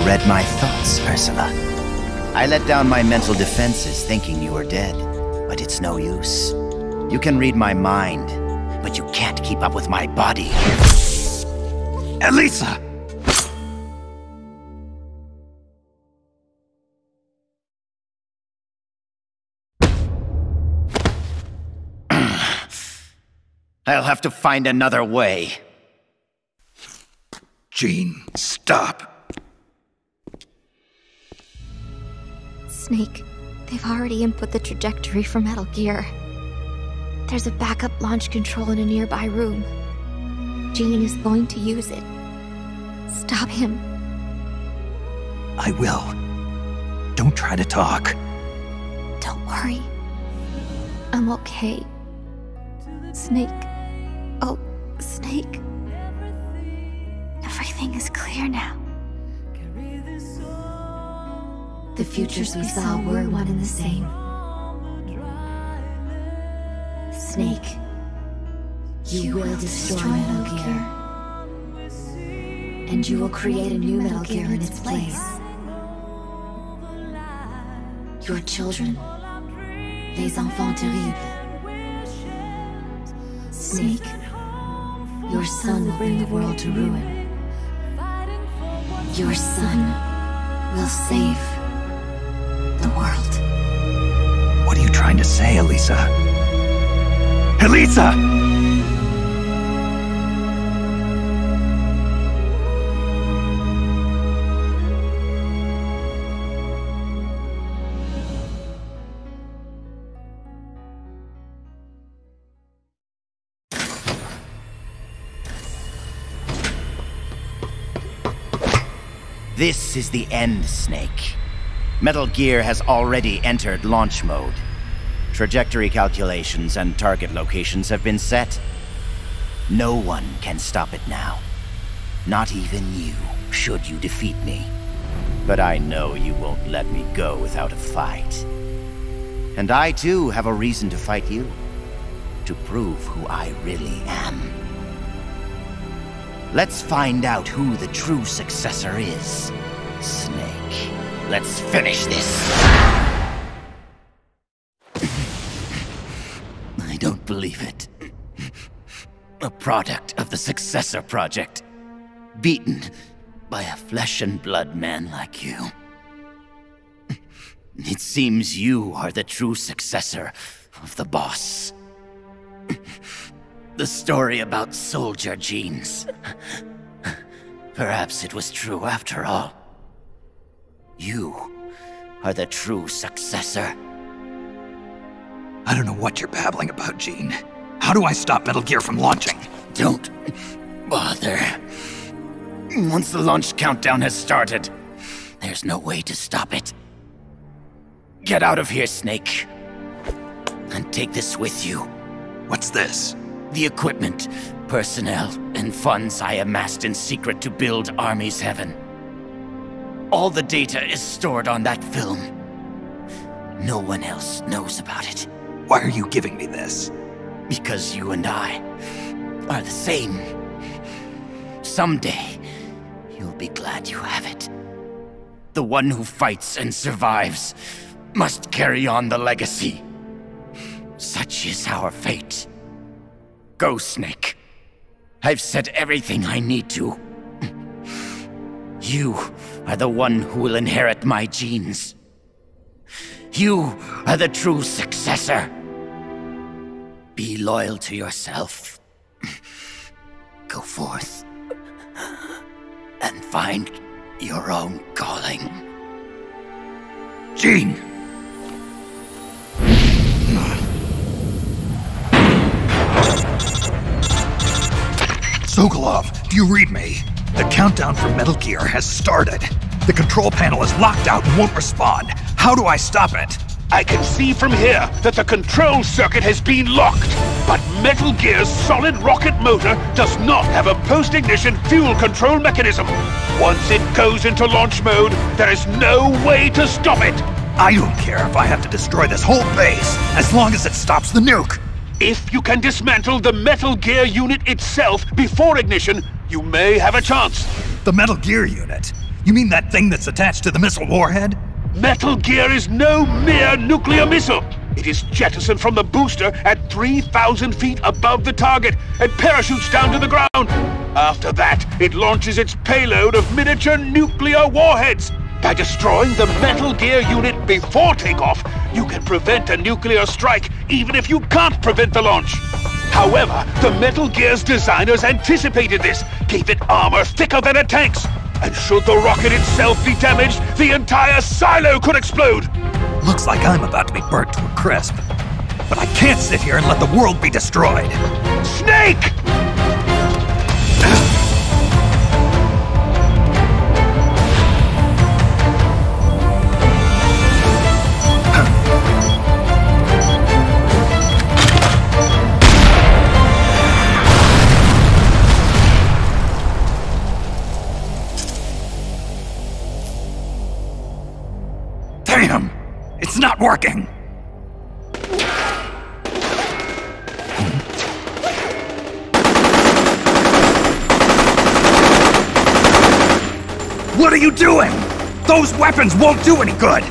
Speaker 7: Read my thoughts, Ursula. I let down my mental defenses thinking you were dead, but it's no use. You can read my mind, but you can't keep up with my body.
Speaker 2: Elisa! [clears throat]
Speaker 7: I'll have to find another way.
Speaker 2: Gene, stop.
Speaker 6: Snake, they've already input the trajectory for Metal Gear. There's a backup launch control in a nearby room. Gene is going to use it. Stop him.
Speaker 2: I will. Don't try to talk.
Speaker 6: Don't worry. I'm okay. Snake. Oh, Snake. Everything is clear now. The futures we saw were one and the same. Snake, you will destroy Metal Gear. And you will create a new Metal Gear in its place. Your children, les enfants terribles. Snake, Your son will bring the world to ruin. Your son will save the world.
Speaker 2: What are you trying to say, Elisa? Elisa!
Speaker 7: This is the end, Snake. Metal Gear has already entered launch mode. Trajectory calculations and target locations have been set. No one can stop it now. Not even you, should you defeat me. But I know you won't let me go without a fight. And I too have a reason to fight you. To prove who I really am. Let's find out who the true successor is. Snake, let's finish this. I don't believe it. A product of the Successor Project. Beaten by a flesh and blood man like you. It seems you are the true successor of the boss. The story about soldier genes. Perhaps it was true after all. You are the true successor.
Speaker 2: I don't know what you're babbling about, Gene. How do I stop Metal Gear from launching?
Speaker 7: Don't bother. Once the launch countdown has started, there's no way to stop it. Get out of here, Snake. And take this with you.
Speaker 2: What's this?
Speaker 7: The equipment, personnel, and funds I amassed in secret to build Army's Heaven. All the data is stored on that film. No one else knows about it.
Speaker 2: Why are you giving me this?
Speaker 7: Because you and I are the same. Someday, you'll be glad you have it. The one who fights and survives must carry on the legacy. Such is our fate. Go, Snake. I've said everything I need to. You are the one who will inherit my genes. You are the true successor. Be loyal to yourself. Go forth and find your own calling.
Speaker 2: Gene! Sokolov, do you read me? The countdown for Metal Gear has started. The control panel is locked out and won't respond. How do I stop it?
Speaker 19: I can see from here that the control circuit has been locked. But Metal Gear's solid rocket motor does not have a post-ignition fuel control mechanism. Once it goes into launch mode, there is no way to stop it.
Speaker 2: I don't care if I have to destroy this whole base, as long as it stops the nuke.
Speaker 19: If you can dismantle the Metal Gear unit itself before ignition, you may have a chance.
Speaker 2: The Metal Gear unit? You mean that thing that's attached to the missile warhead?
Speaker 19: Metal Gear is no mere nuclear missile. It is jettisoned from the booster at 3,000 feet above the target and parachutes down to the ground. After that, it launches its payload of miniature nuclear warheads. By destroying the Metal Gear unit before takeoff, you can prevent a nuclear strike even if you can't prevent the launch. However, the Metal Gear's designers anticipated this, gave it armor thicker than a tank's. And should the rocket itself be damaged, the entire silo could explode!
Speaker 2: Looks like I'm about to be burnt to a crisp. But I can't sit here and let the world be destroyed.
Speaker 19: Snake!
Speaker 2: Those weapons won't do any good!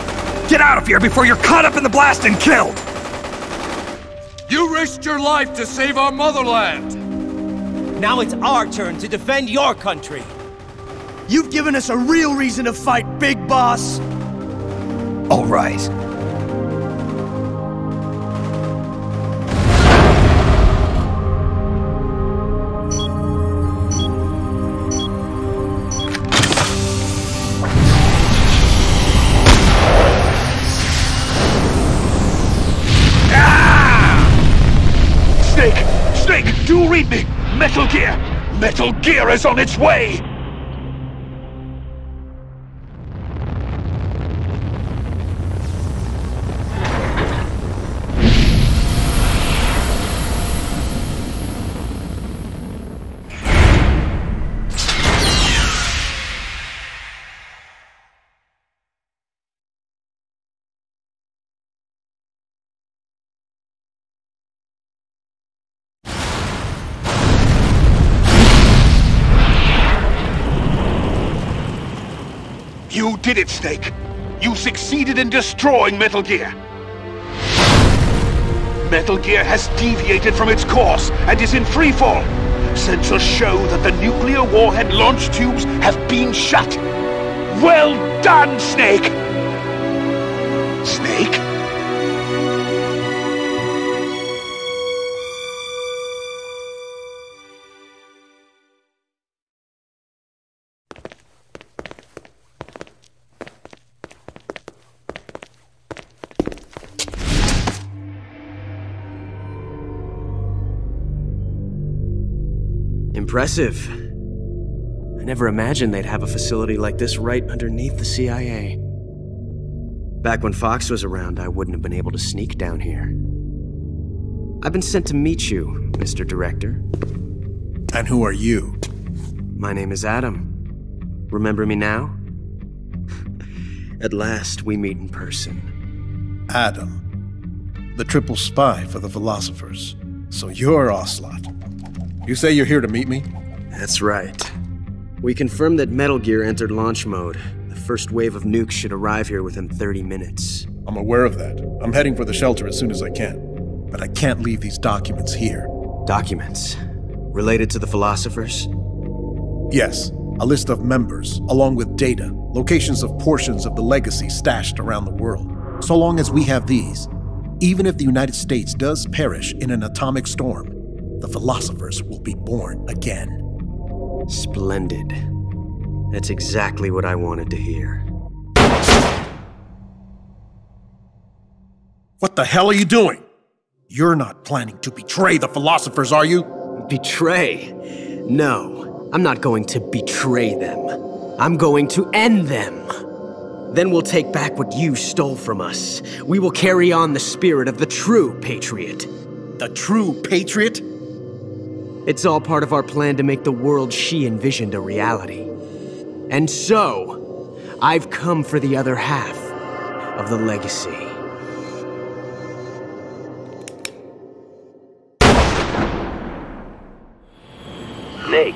Speaker 2: Get out of here before you're caught up in the blast and killed!
Speaker 20: You risked your life to save our motherland!
Speaker 3: Now it's our turn to defend your country. You've given us a real reason to fight, Big Boss!
Speaker 2: All right.
Speaker 19: Metal Gear is on its way! Did it, Snake! You succeeded in destroying Metal Gear! Metal Gear has deviated from its course and is in freefall. Sensors show that the nuclear warhead launch tubes have been shut. Well done, Snake! Snake?
Speaker 3: Impressive. I never imagined they'd have a facility like this right underneath the CIA. Back when Fox was around, I wouldn't have been able to sneak down here. I've been sent to meet you, Mr. Director.
Speaker 20: And who are you?
Speaker 3: My name is Adam. Remember me now? At last, we meet in person.
Speaker 20: Adam. The triple spy for the philosophers. So you're Ocelot. You say you're here to meet me?
Speaker 3: That's right. We confirmed that Metal Gear entered launch mode. The first wave of nukes should arrive here within 30 minutes.
Speaker 20: I'm aware of that. I'm heading for the shelter as soon as I can. But I can't leave these documents here.
Speaker 3: Documents? Related to the philosophers?
Speaker 20: Yes, a list of members, along with data, locations of portions of the legacy stashed around the world. So long as we have these, even if the United States does perish in an atomic storm, the philosophers will be born again.
Speaker 3: Splendid. That's exactly what I wanted to hear.
Speaker 20: What the hell are you doing? You're not planning to betray the philosophers, are you?
Speaker 3: Betray? No, I'm not going to betray them. I'm going to end them. Then we'll take back what you stole from us. We will carry on the spirit of the true patriot.
Speaker 20: The true patriot?
Speaker 3: It's all part of our plan to make the world she envisioned a reality. And so, I've come for the other half of the legacy.
Speaker 21: Snake,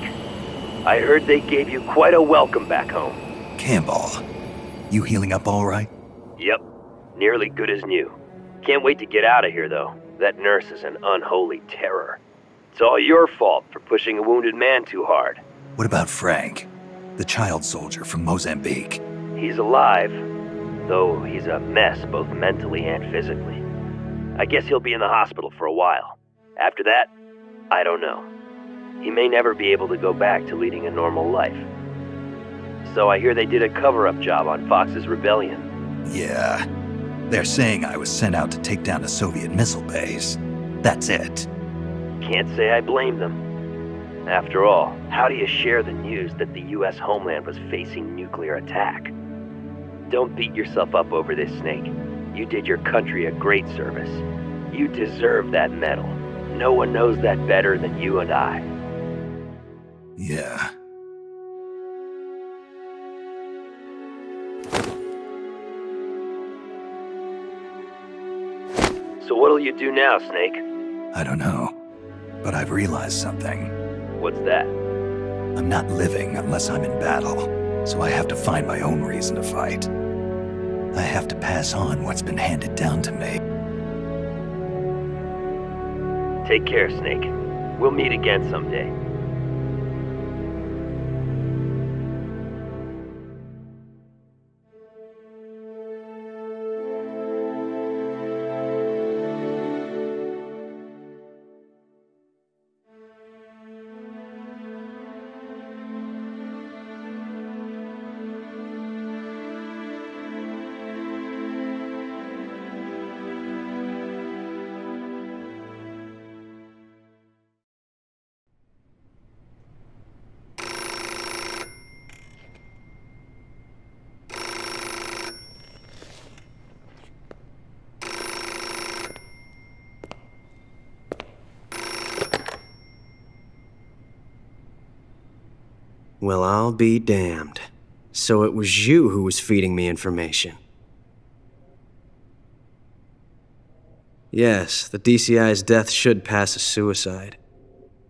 Speaker 21: I heard they gave you quite a welcome back home.
Speaker 2: Campbell, you healing up all right?
Speaker 21: Yep, nearly good as new. Can't wait to get out of here, though. That nurse is an unholy terror. It's all your fault for pushing a wounded man too hard.
Speaker 2: What about Frank, the child soldier from Mozambique?
Speaker 21: He's alive, though he's a mess both mentally and physically. I guess he'll be in the hospital for a while. After that, I don't know. He may never be able to go back to leading a normal life. So I hear they did a cover up job on Fox's rebellion.
Speaker 2: Yeah. They're saying I was sent out to take down a Soviet missile base. That's it.
Speaker 21: Can't say I blame them. After all, how do you share the news that the US homeland was facing nuclear attack? Don't beat yourself up over this, Snake. You did your country a great service. You deserve that medal. No one knows that better than you and I.
Speaker 2: Yeah.
Speaker 21: So what'll you do now, Snake?
Speaker 2: I don't know. But I've realized something.
Speaker 21: What's that?
Speaker 2: I'm not living unless I'm in battle, so I have to find my own reason to fight. I have to pass on what's been handed down to me.
Speaker 21: Take care, Snake. We'll meet again someday.
Speaker 3: Well, I'll be damned. So it was you who was feeding me information. Yes, the DCI's death should pass as suicide.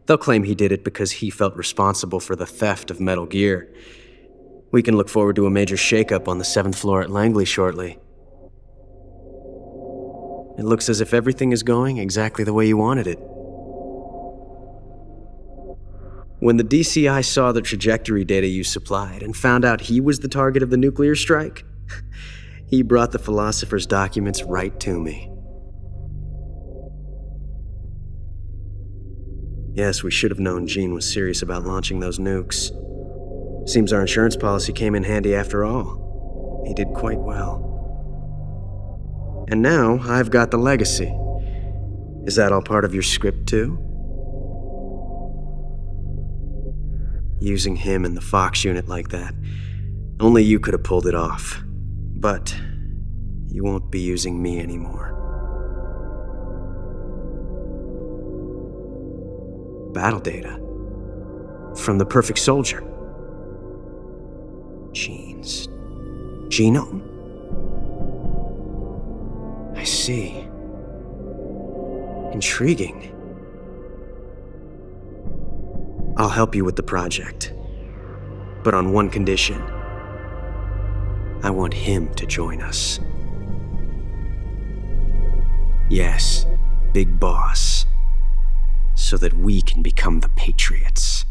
Speaker 3: They'll claim he did it because he felt responsible for the theft of Metal Gear. We can look forward to a major shakeup on the seventh floor at Langley shortly. It looks as if everything is going exactly the way you wanted it. When the DCI saw the trajectory data you supplied and found out he was the target of the nuclear strike, [laughs] he brought the Philosopher's documents right to me. Yes, we should have known Gene was serious about launching those nukes. Seems our insurance policy came in handy after all. He did quite well. And now I've got the legacy. Is that all part of your script, too? Using him and the Fox unit like that. Only you could have pulled it off. But you won't be using me anymore. battle data from the perfect soldier. Genes. Genome? I see. Intriguing. I'll help you with the project. But on one condition. I want him to join us. Yes, Big Boss so that we can become the Patriots.